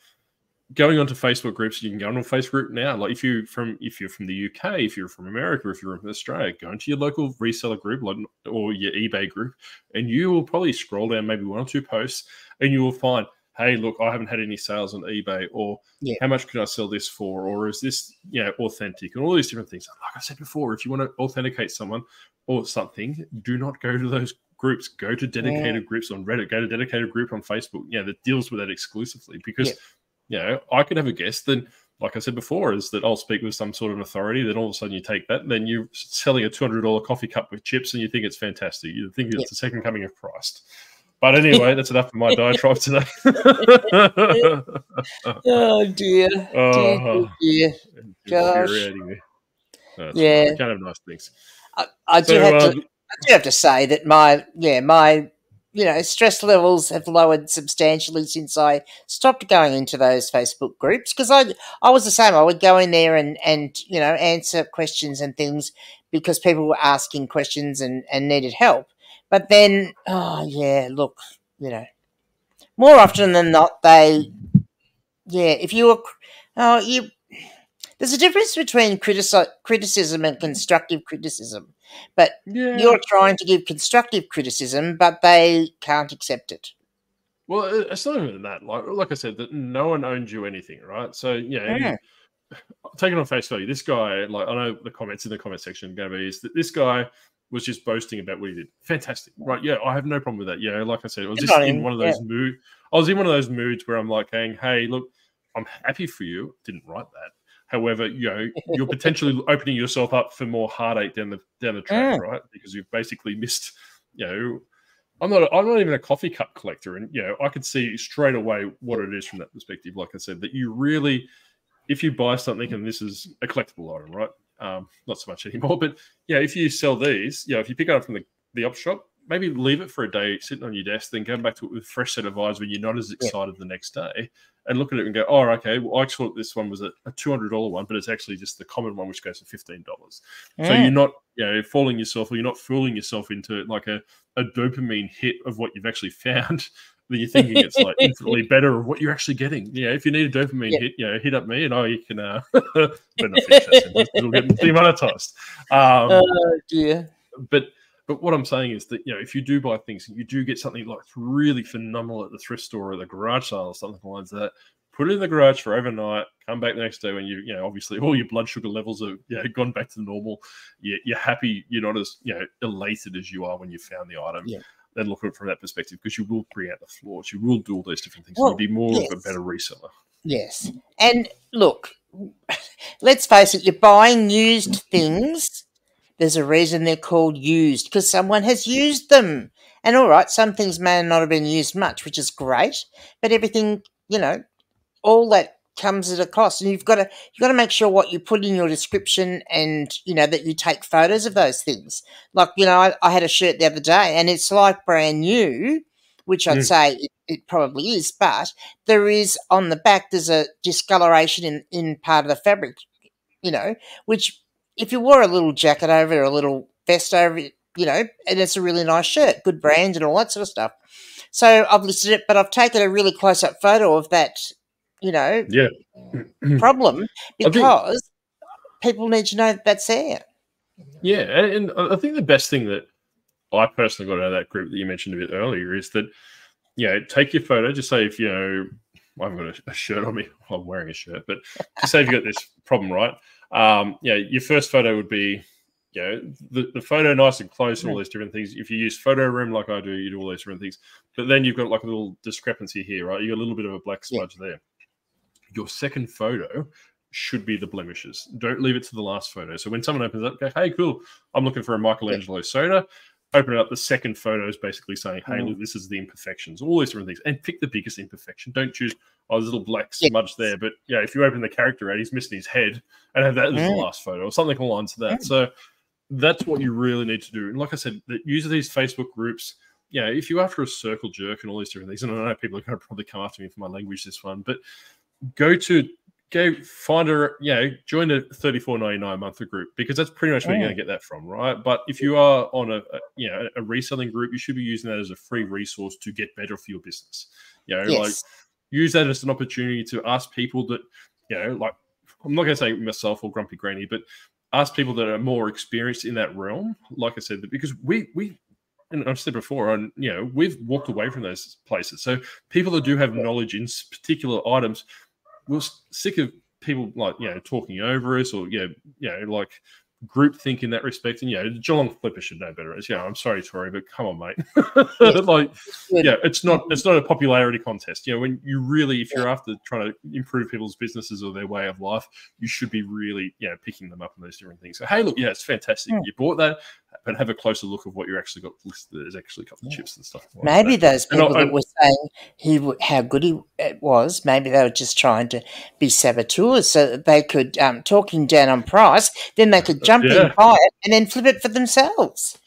going onto Facebook groups, you can go onto a Facebook group now. Like if you from if you're from the UK, if you're from America, if you're from Australia, go into your local reseller group like, or your eBay group, and you will probably scroll down maybe one or two posts, and you will find, hey, look, I haven't had any sales on eBay, or yeah. how much can I sell this for, or is this you know authentic, and all these different things. Like I said before, if you want to authenticate someone or something, do not go to those groups, go to dedicated yeah. groups on Reddit, go to dedicated group on Facebook, yeah, that deals with that exclusively. Because, yeah. you know, I could have a guess then, like I said before, is that I'll speak with some sort of authority, then all of a sudden you take that, and then you're selling a $200 coffee cup with chips and you think it's fantastic. You think it's the second coming of Christ. But anyway, that's enough of my diatribe today. oh dear. Oh, dear, dear. Gosh. No, yeah. Fine. Kind of nice things. I, I so, do have uh, to I do have to say that my yeah my you know stress levels have lowered substantially since I stopped going into those Facebook groups because I I was the same. I would go in there and and you know answer questions and things because people were asking questions and and needed help. But then oh yeah, look, you know, more often than not they yeah if you were oh you there's a difference between critici- criticism and constructive criticism. But yeah. you're trying to give constructive criticism, but they can't accept it. Well, it's not even that. Like, like I said, that no one owns you anything, right? So yeah, yeah. It on face value. This guy, like, I know the comments in the comment section going to be is that this guy was just boasting about what he did. Fantastic, right? Yeah, I have no problem with that. Yeah, like I said, I was just in one of those yeah. mood. I was in one of those moods where I'm like, saying, "Hey, look, I'm happy for you." Didn't write that, However, you know you're potentially opening yourself up for more heartache down the down the track, mm. right? Because you've basically missed. You know, I'm not. I'm not even a coffee cup collector, and you know I could see straight away what it is from that perspective. Like I said, that you really, if you buy something, and this is a collectible item, right? Um, not so much anymore, but yeah, if you sell these, yeah, if you pick it up from the the op shop, maybe leave it for a day sitting on your desk, then come back to it with a fresh set of eyes when you're not as excited yeah. the next day and look at it and go, oh, okay, well, I thought this one was a, a $200 one, but it's actually just the common one, which goes for $15. So you're not, you know, falling yourself or you're not fooling yourself into like a, a dopamine hit of what you've actually found. that you're thinking it's like infinitely better of what you're actually getting. Yeah, if you need a dopamine hit, you know, hit up me and I you can uh it'll get demonetized. Um, oh dear. But but what I'm saying is that you know, if you do buy things, you do get something like really phenomenal at the thrift store or the garage sale or something like that. Put it in the garage for overnight. Come back the next day when you, you know, obviously all your blood sugar levels have you know, gone back to normal. You're, you're happy. You're not as you know elated as you are when you found the item. Yeah. Then look at it from that perspective because you will out the flaws. You will do all those different things. Well, You'll be more yes. of a better reseller. Yes, and look, let's face it. You're buying used things there's a reason they're called used because someone has used them. And all right, some things may not have been used much, which is great, but everything, you know, all that comes at a cost and you've got to you've got to make sure what you put in your description and you know that you take photos of those things like you know i, I had a shirt the other day and it's like brand new which i'd mm. say it, it, probably is but there is on the back there's a discoloration in in part of the fabric you know which if you wore a little jacket over it or a little vest over it, you know, and it's a really nice shirt, good brand and all that sort of stuff. So I've listed it, but I've taken a really close up photo of that, you know, yeah. problem because think, people need to know that that's there. Yeah, and I think the best thing that I personally got out of that group that you mentioned a bit earlier is that yeah, take your photo. Just say if you know, I haven't got a, shirt on me. I'm wearing a shirt, but just say if you got this problem, right? Um, yeah, your first photo would be, you know, the, the photo nice and close, and all these different things. If you use photo room like I do, you do all these different things. But then you've got like a little discrepancy here, right? You got a little bit of a black smudge yeah. there. Your second photo should be the blemishes. Don't leave it to the last photo. So when someone opens up, go, hey, cool, I'm looking for a Michelangelo yeah. soda open it up. The second photo is basically saying, "Hey, mm. look, this is the imperfections, all these different things," and pick the biggest imperfection. Don't choose oh, there's a little black smudge yes. there, but yeah, if you open the character out, he's missing his head, and have that as mm. the last photo or something along to that. Mm. So that's what you really need to do. And like I said, use these Facebook groups. Yeah, if you're after a circle jerk and all these different things, and I know people are going to probably come after me for my language this one, but go to go find a you know join a 34.99 monthly group because that's pretty much where you're going to get that from right? But if you are on a, a, you know a reselling group you should be using that as a free resource to get better for your business. You know yes. like use that as an opportunity to ask people that you know like i'm not going to say myself or grumpy granny but ask people that are more experienced in that realm like i said because we we and I've said before, and you know, we've walked away from those places. So people that do have knowledge in particular items, we're sick of people like you know talking over us or you know, you know like group think in that respect. And yeah, Geelong Flipper should know better. It's yeah, I'm sorry, Tori, but come on, mate. Yes. like, yeah, it's not it's not a popularity contest. You know, when you really, if you're yeah. after trying to improve people's businesses or their way of life, you should be really, yeah, picking them up on those different things. So, hey, look, yeah, it's fantastic. Mm. You bought that, but have a closer look of what you actually got listed. There's actually a couple of chips and stuff. Like maybe that. those people that were saying he how good he it was, maybe they were just trying to be saboteurs so that they could um, talking down on price. Then they could jump yeah. in, buy it, and then flip it for themselves.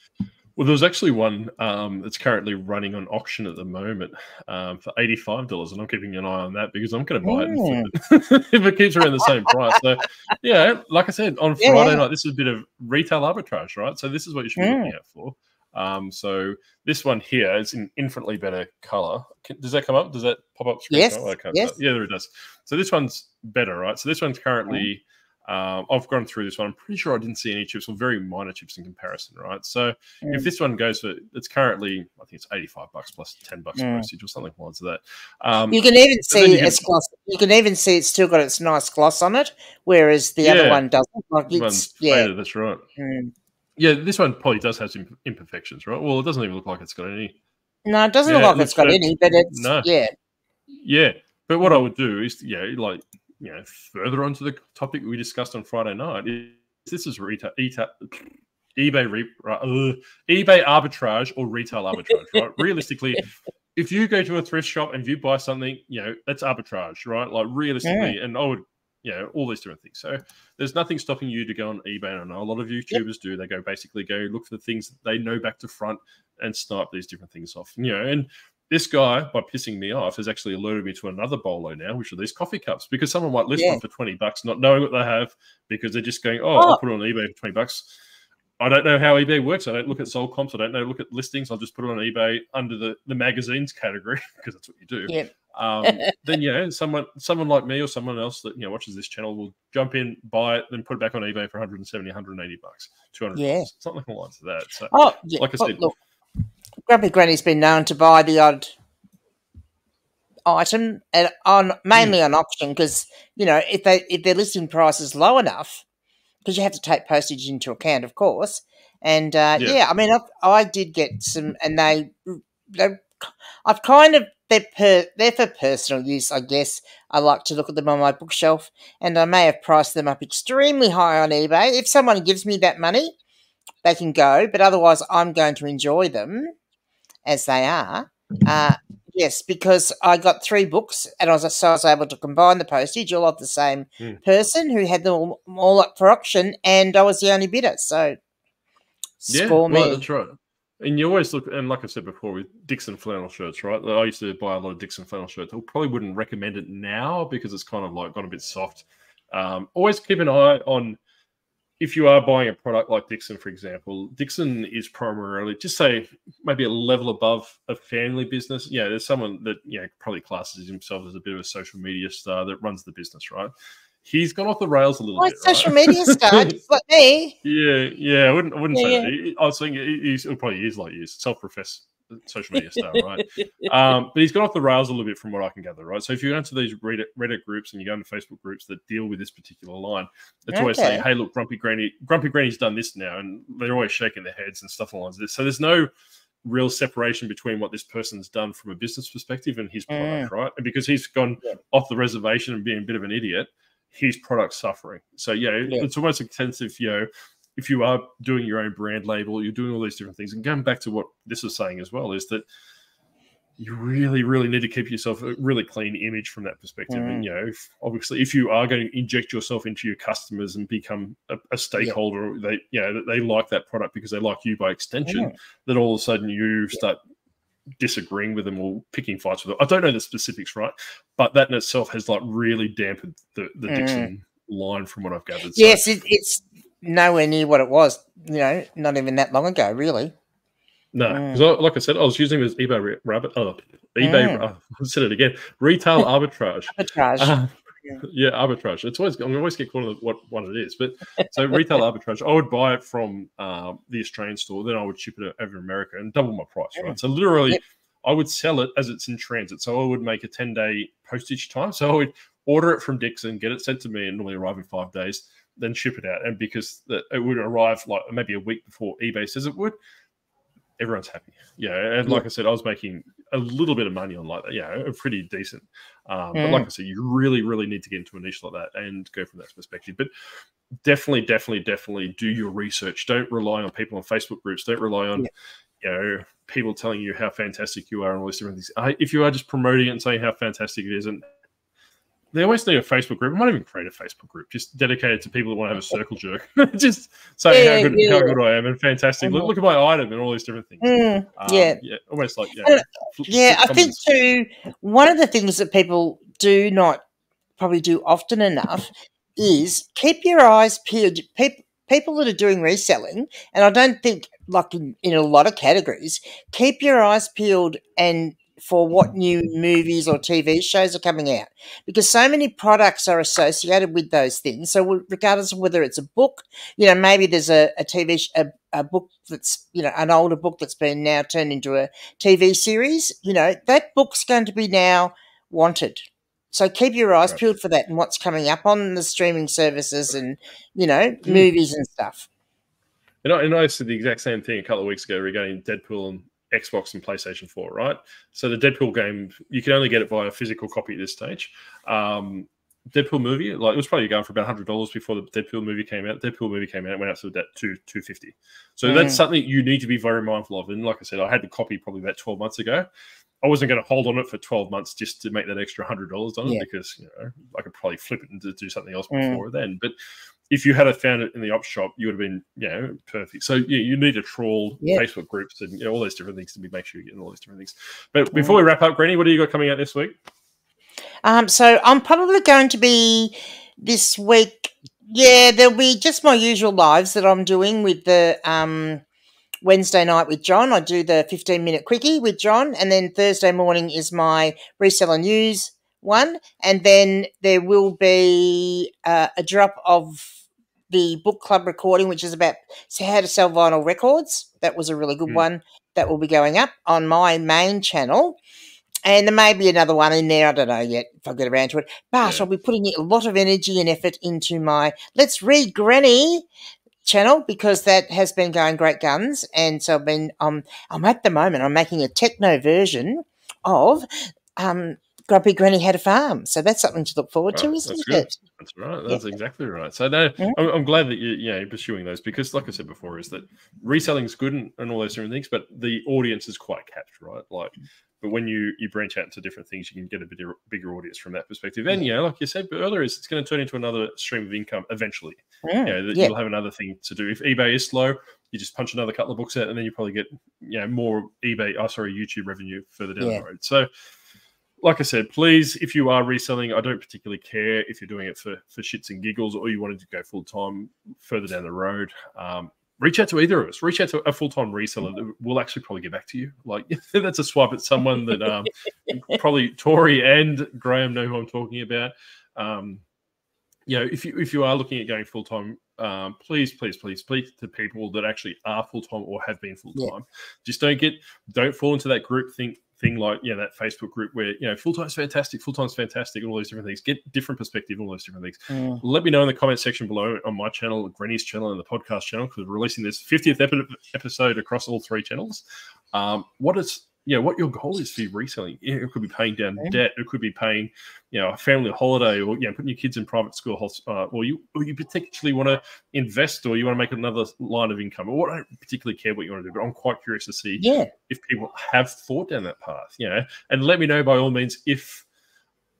Well, there's actually one um, that's currently running on auction at the moment um, for eighty-five dollars, and I'm keeping an eye on that because I'm going to buy mm. it if it keeps around the same price. So, yeah, like I said on yeah. Friday night, this is a bit of retail arbitrage, right? So this is what you should be looking out for. Um, so this one here is in infinitely better color. Does that come up? Does that pop up? Yes. yes. Yeah, there it does. So this one's better, right? So this one's currently. Um, I've gone through this one. I'm pretty sure I didn't see any chips or very minor chips in comparison, right? So mm. if this one goes for, it's currently, I think it's 85 bucks plus 10 bucks mm. postage or something like that. Um, you can even see you it's gloss. You can even see it's still got its nice gloss on it, whereas the yeah, other one doesn't. Like it's, yeah, faded, that's right. Mm. Yeah, this one probably does have some imperfections, right? Well, it doesn't even look like it's got any. No, it doesn't yeah, look like it's got any, but it's no. yeah, yeah. But what I would do is, yeah, like you know, further onto the topic we discussed on Friday night, this is retail, eBay, re, uh, eBay arbitrage or retail arbitrage, right? Realistically, if you go to a thrift shop and you buy something, you know, that's arbitrage, right? Like realistically, yeah. and I would, you know, all these different things. So there's nothing stopping you to go on eBay. And I know a lot of YouTubers yep. do. They go basically go look for the things that they know back to front and snipe these different things off. You know, and this guy, by pissing me off, has actually alerted me to another bolo now, which are these coffee cups. Because someone might list yeah. them for 20 bucks, not knowing what they have, because they're just going, oh, oh. I'll put it on eBay for 20 bucks. I don't know how eBay works. I don't look at sold comps. I don't know look at listings. I'll just put it on eBay under the, the magazines category because that's what you do. Um, then yeah, someone someone like me or someone else that you know watches this channel will jump in, buy it, then put it back on eBay for 170, 180 bucks, 200 yeah. bucks, something along to that. So, oh, yeah. like I said, look, Grumpy Granny's been known to buy the odd item and on mainly mm. on auction because you know if they if their listing price is low enough because you have to take postage into account, of course. And uh, yeah. yeah. I mean, I've, I did get some, and they they I've kind of they're per, they're for personal use, I guess. I like to look at them on my bookshelf, and I may have priced them up extremely high on eBay. If someone gives me that money, they can go, but otherwise, I'm going to enjoy them as they are. Uh, yes, because I got three books, and I was, so I was able to combine the postage all of the same mm. person who had them all, all, up for auction, and I was the only bidder. So, yeah, well, that's right. And you always look, and like I said before, with Dixxon flannel shirts, right? I used to buy a lot of Dixxon flannel shirts. I probably wouldn't recommend it now because it's kind of like got a bit soft. Um, always keep an eye on if you are buying a product like Dixxon, for example, Dixxon is primarily just say maybe a level above a family business. Yeah, there's someone that you know probably classes himself as a bit of a social media star that runs the business, right? He's gone off the rails a little bit. Social right? media star, like me. Yeah, yeah, I wouldn't, I wouldn't yeah, say yeah. that. I was saying he's, he probably is like you, self-professed social media star, right? um, but he's gone off the rails a little bit from what I can gather, right? So if you go into these Reddit, Reddit groups and you go into Facebook groups that deal with this particular line, it's always saying, "Hey, look, Grumpy Granny, Grumpy Granny's done this now," and they're always shaking their heads and stuff along this. So there's no real separation between what this person's done from a business perspective and his product, right? And because he's gone Yeah. off the reservation and being a bit of an idiot, his product's suffering. So yeah, Yeah. it's almost of you know if you are doing your own brand label, you're doing all these different things. And going back to what this is saying as well, is that you really, really need to keep yourself a really clean image from that perspective. Mm. And you know, if, obviously, if you are going to inject yourself into your customers and become a, a stakeholder, they you know that they like that product because they like you by extension. Mm. Then all of a sudden you start disagreeing with them or picking fights with them. I don't know the specifics, right? But that in itself has like really dampened the, the Mm. Dixxon line from what I've gathered. So- Yes, it, it's nowhere near what it was. You know, not even that long ago, really. No, Mm. because like I said, I was using this eBay ra- rabbit. Oh, eBay. Mm. Uh, I said it again. Retail arbitrage. Arbitrage. Uh, Yeah. yeah, arbitrage. It's always I'm always get caught on what one it is, but so retail arbitrage. I would buy it from um, the Australian store, then I would ship it over America and double my price. Right. So literally, Yep. I would sell it as it's in transit. So I would make a ten day postage time. So I would order it from Dixxon, get it sent to me, and normally arrive in five days. Then ship it out, and because it would arrive like maybe a week before eBay says it would, everyone's happy. Yeah, and like I said, I was making a little bit of money on like that. Yeah, a pretty decent. Um, But Mm. like I said, you really, really need to get into a niche like that and go from that perspective. But definitely, definitely, definitely do your research. Don't rely on people on Facebook groups. Don't rely on Yeah. you know people telling you how fantastic you are and all these different things. I, if you are just promoting it and saying how fantastic it is, and they always need a Facebook group. I might even create a Facebook group just dedicated to people that want to have a circle jerk. just saying Yeah, how good yeah. how good I am and fantastic. Look, Mhm. look at my item and all these different things. Mm, Um, yeah. yeah, almost like yeah, Yeah, I think too, one of the things that people do not probably do often enough is keep your eyes peeled. People, people that are doing reselling, and I don't think like in, in a lot of categories, keep your eyes peeled and for what new movies or TV shows are coming out because so many products are associated with those things. So regardless of whether it's a book, you know, maybe there's a, a TV sh- a, a book that's you know an older book that's been now turned into a TV series, you know, that book's going to be now wanted. So keep your eyes peeled for that and what's coming up on the streaming services and, you know, hmm. movies and stuff. And I, and I said the exact same thing a couple of weeks ago regarding Deadpool and Xbox and PlayStation 4, right? So the Deadpool game, you can only get it via a physical copy at this stage. Um, Deadpool movie, like it was probably going for about hundred dollars before the Deadpool movie came out. Deadpool movie came out, it went up to that two two fifty. So Mm. that's something you need to be very mindful of. And like I said, I had the copy probably about twelve months ago. I wasn't going to hold on it for twelve months just to make that extra hundred dollars on it Yeah. because you know I could probably flip it and do- something else Mm. before then. But if you had found it in the op shop, you would have been, you know, perfect. So yeah, you need to trawl Yeah. Facebook groups and you know, all those different things to be make sure you're getting all those different things. But before we wrap up, Granny, what do you got coming out this week? Um, so I'm probably going to be this week. Yeah, there'll be just my usual lives that I'm doing with the um, Wednesday night with John. I do the 15 minute quickie with John, and then Thursday morning is my reseller news one, and then there will be uh, a drop of the book club recording, which is about how to sell vinyl records. That was a really good Mm. one. That will be going up on my main channel. And there may be another one in there. I don't know yet if I get around to it. But Yeah. I'll be putting a lot of energy and effort into my Let's Read Granny channel because that has been going great guns. And so I've been um I'm at the moment I'm making a techno version of um Grumpy Granny Had a Farm. So that's something to look forward to, isn't that's good. it? That's right. That's exactly right. So no, Yeah. I'm, I'm glad that you, you know, you're pursuing those because, like I said before, is that reselling is good and, and all those different things, but the audience is quite capped, right? Like, but when you you branch out into different things, you can get a bigger bigger audience from that perspective. And you know, like you said earlier, is it's going to turn into another stream of income eventually. Mm, You know, that yeah. you'll have another thing to do. If eBay is slow, you just punch another couple of books out, and then you probably get you know more eBay, oh sorry, YouTube revenue further down Yeah. the road. So like I said, please, if you are reselling, I don't particularly care if you're doing it for for shits and giggles or you wanted to go full time further down the road. Um, reach out to either of us. Reach out to a full time reseller that will actually probably get back to you. Like that's a swipe at someone that um, probably Tori and Graham know who I'm talking about. Um, you know, if you if you are looking at going full time um, please, please, please speak to people that actually are full time or have been full time. Yeah. Just don't get, don't fall into that group think thing like yeah that Facebook group where you know full time's fantastic, full time's fantastic, and all these different things. Get different perspective, all those different things. Mm. Let me know in the comment section below on my channel, Granny's channel, and the podcast channel because we're releasing this 50th episode across all three channels. Um, what is you know what your goal is for your reselling. It could be paying down debt. It could be paying, you know, a family holiday, or you know, putting your kids in private school, uh, or you or you potentially want to invest, or you want to make another line of income. Or I don't particularly care what you want to do, but I'm quite curious to see yeah. if people have thought down that path. You know, and let me know by all means if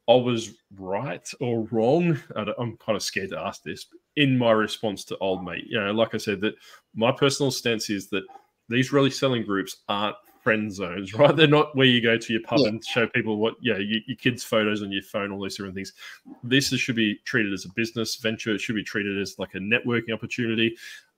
I was right or wrong. I'm kind of scared to ask this in my response to old mate. You know, like I said, that my personal stance is that these really selling groups aren't friend zones, right? They're not where you go to your pub yeah. and show people what, yeah, your, your, kids' photos on your phone, all these different things. This is, should be treated as a business venture. It should be treated as like a networking opportunity,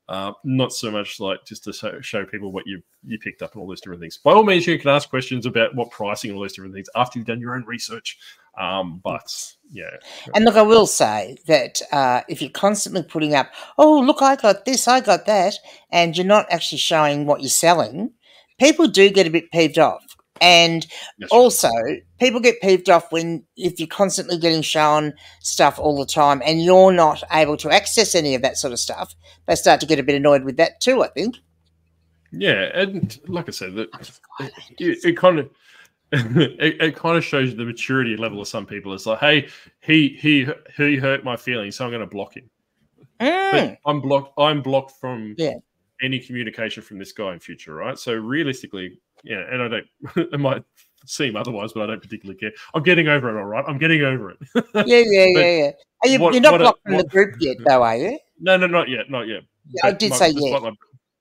uh, not so much like just to show, show, people what you you picked up and all those different things. By all means, you can ask questions about what pricing and all those different things after you've done your own research. Um, but yeah. And look, I will say that uh, if you're constantly putting up, oh, look, I got this, I got that, and you're not actually showing what you're selling, people do get a bit peeved off. And That's also, right. people get peeved off when if you're constantly getting shown stuff all the time and you're not able to access any of that sort of stuff, they start to get a bit annoyed with that too. I think. Yeah, and like I said, that it, it, kind of it, it, kind of shows the maturity level of some people. It's like, hey, he he he hurt my feelings, so I'm going to block him. Mm. But I'm blocked. I'm blocked from yeah any communication from this guy in future, right? So realistically, yeah, and I don't, it might seem otherwise, but I don't particularly care. I'm getting over it, all right. I'm getting over it. yeah, yeah, yeah, yeah. Are you, are not blocked from the group yet, though, are you? No, no, not yet, not yet. Yeah, I did my, say yeah. My,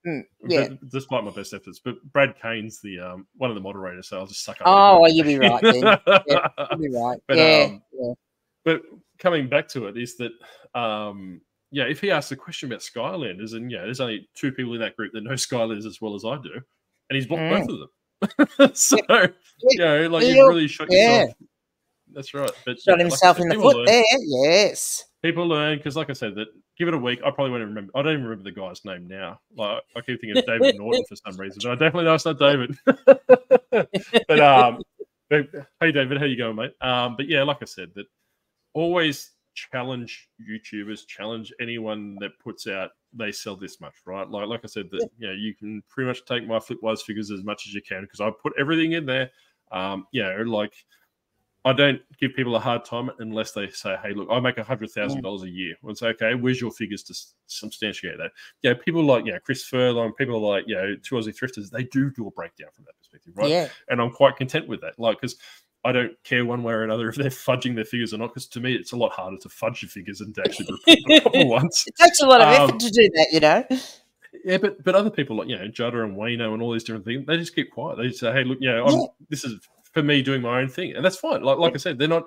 mm, yeah. Despite my best efforts, but Brad Kane's the um, one of the moderators, so I'll just suck up. Oh, well, you'll be right then. yeah, you'll be right. But, yeah, um, yeah. But coming back to it is that um, yeah, if he asks a question about Skylanders, and yeah, there's only two people in that group that know Skylanders as well as I do, and he's blocked mm. both of them. so yeah. you know, like you really shot yeah. yourself. That's right. But shot himself like in the foot learn. there. Yes. People learn because, like I said, that give it a week. I probably won't remember. I don't even remember the guy's name now. Like I keep thinking of David Norton for some reason, but I definitely know it's not David. but um, but, hey David, how you going, mate? Um, but yeah, like I said, that always challenge YouTubers, challenge anyone that puts out they sell this much, right? Like like I said, that you know you can pretty much take my Flipwise figures as much as you can because I put everything in there. Um, you know, like I don't give people a hard time unless they say, "Hey, look, I make a hundred thousand dollars a year." Well, it's okay. Where's your figures to substantiate that? Yeah, people like yeah, Chris Furlong, people like you know, two Aussie thrifters, they do do a breakdown from that perspective, right? Yeah. And I'm quite content with that, like because I don't care one way or another if they're fudging their figures or not, because to me it's a lot harder to fudge your figures than to actually report the proper ones. It takes a lot of um, effort to do that, you know. Yeah, but but other people like you know Judder and Wayno and all these different things, they just keep quiet. They say, "Hey, look, you know, yeah. this is for me doing my own thing," and that's fine. Like like I said, they're not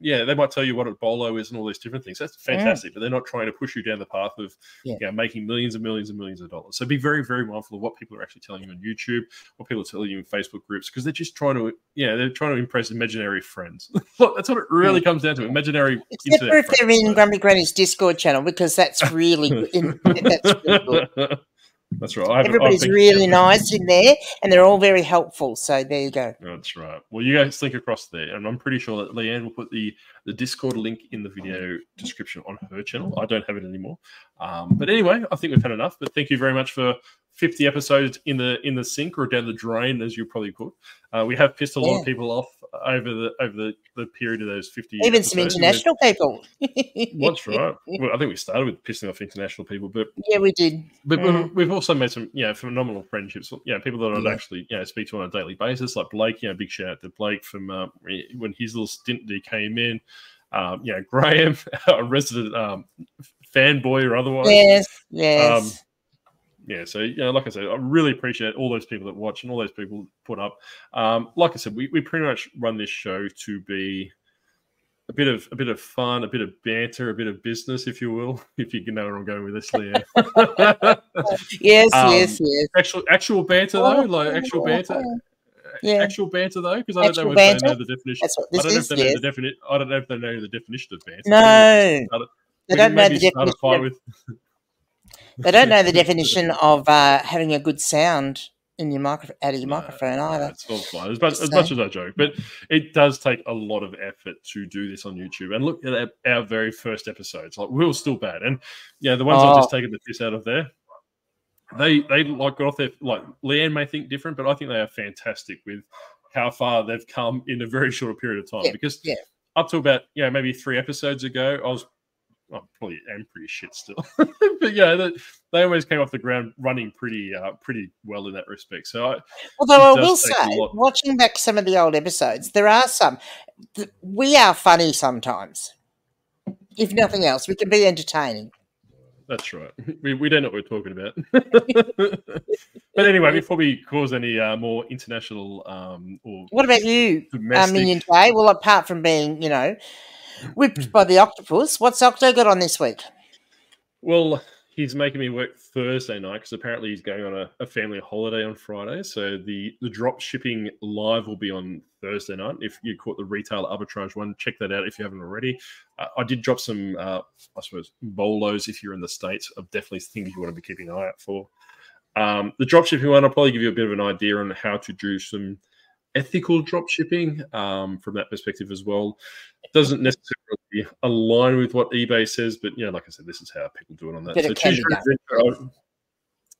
yeah, they might tell you what a bolo is and all these different things. That's fantastic, but they're not trying to push you down the path of yeah. you know, making millions and millions and millions of dollars. So be very, very mindful of what people are actually telling you on YouTube, what people are telling you in Facebook groups, because they're just trying to, yeah, they're trying to impress imaginary friends. Look, that's what it really comes down to. Imaginary. Except for if they're in Grumpy Granny's Discord channel, because that's really, in, that's really good. That's right. Everybody's really nice in there, and they're all very helpful. So there you go. That's right. Well, you guys link across there, and I'm pretty sure that Leanne will put the the Discord link in the video description on her channel. I don't have it anymore, um, but anyway, I think we've had enough. But thank you very much for 50 episodes in the in the sink or down the drain, as you probably put. Uh, we have pissed a lot yeah. of people off over the over the, the period of those 50 even some international people. That's right. Well, i think we started with pissing off international people but yeah we did. But mm. we've also made some you know phenomenal friendships you know people that i yeah. actually you know speak to on a daily basis like blake you know big shout out to blake from uh, when his little stint he came in um, you know graham a resident um, fanboy or otherwise. Yes yes. Um, yeah, so you know, like I said, I really appreciate all those people that watch and all those people put up. Um, like I said, we, we pretty much run this show to be a bit of a bit of fun, a bit of banter, a bit of business, if you will, if you can know where I'm going with this, Leah. yes, um, yes, yes. Actual actual banter though, like actual banter. Yeah. Actual banter though, because I don't know if banter? they know the definition. I don't know if they know the definition. I don't know if they know the definition of banter. No, they don't know the definition. With, They don't know the definition of uh, having a good sound in your micro out of your microphone either. It's all fine. As much, as much as I joke, but it does take a lot of effort to do this on YouTube. And look at our, very first episodes; like we were still bad, and yeah, the ones Oh. I've just taken the piss out of there. They they like got off their like Leanne may think different, but I think they are fantastic with how far they've come in a very short period of time. Yeah, because yeah. up to about yeah maybe three episodes ago, I was I probably am pretty shit still, but yeah, they, they always came off the ground running pretty uh, pretty well in that respect. So I, Although I will does take a say, watching back some of the old episodes, there are some. We are funny sometimes. If nothing else, we can be entertaining. That's right. We, we don't know what we're talking about. but anyway, before we cause any uh, more international um, or What about you, uh, domestic, Minion J? Well, apart from being, you know, whipped by the octopus, what's Octo got on this week? well, he's making me work Thursday night because apparently he's going on a, a family holiday on Friday. So the the drop shipping live will be on Thursday night. If you caught the retail arbitrage one, check that out if you haven't already. Uh, I did drop some, uh, I suppose, bolos if you're in the states. I definitely think you want to be keeping an eye out for. Um, the drop shipping one, I'll probably give you a bit of an idea on how to do some ethical drop shipping um, from that perspective as well. Doesn't necessarily align with what eBay says, but you know, like I said, this is how people do it on that. Bit So choose your, adventure.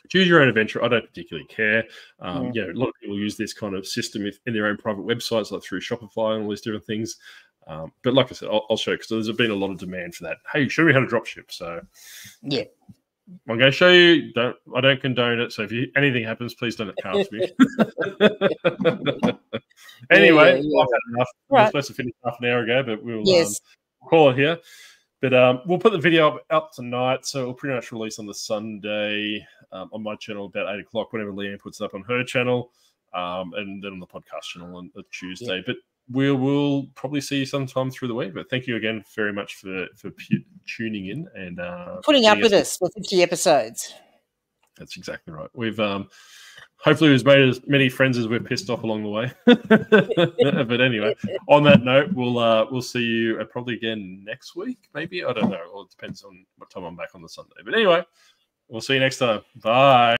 Choose your own adventure. I don't particularly care. Um, Mm. You know, a lot of people use this kind of system if- in their own private websites, like through Shopify and all these different things. Um, but like I said, I'll, I'll show because there's been a lot of demand for that. Hey, show me how to drop ship. So Yeah. I'm going to show you. Don't I don't condone it. So if you, anything happens, please don't pass me. anyway, yeah, yeah. I've had enough. We Right. were supposed to finish half an hour ago, but we'll um, call it here. But um, we'll put the video up, up tonight, so it'll pretty much release on the Sunday um, on my channel about eight o'clock. Whenever Leanne puts it up on her channel, um, and then on the podcast channel on the Tuesday. But we will probably see you sometime through the week. But thank you again very much for for pu- tuning in and uh, Putting up with us for 50 episodes. That's exactly right. We've um, hopefully we've made as many friends as we're pissed off along the way. but anyway, on that note, we'll uh, we'll see you uh, probably again next week. Maybe I don't know. Well, it depends on what time I'm back on the Sunday. But anyway, we'll see you next time. Bye.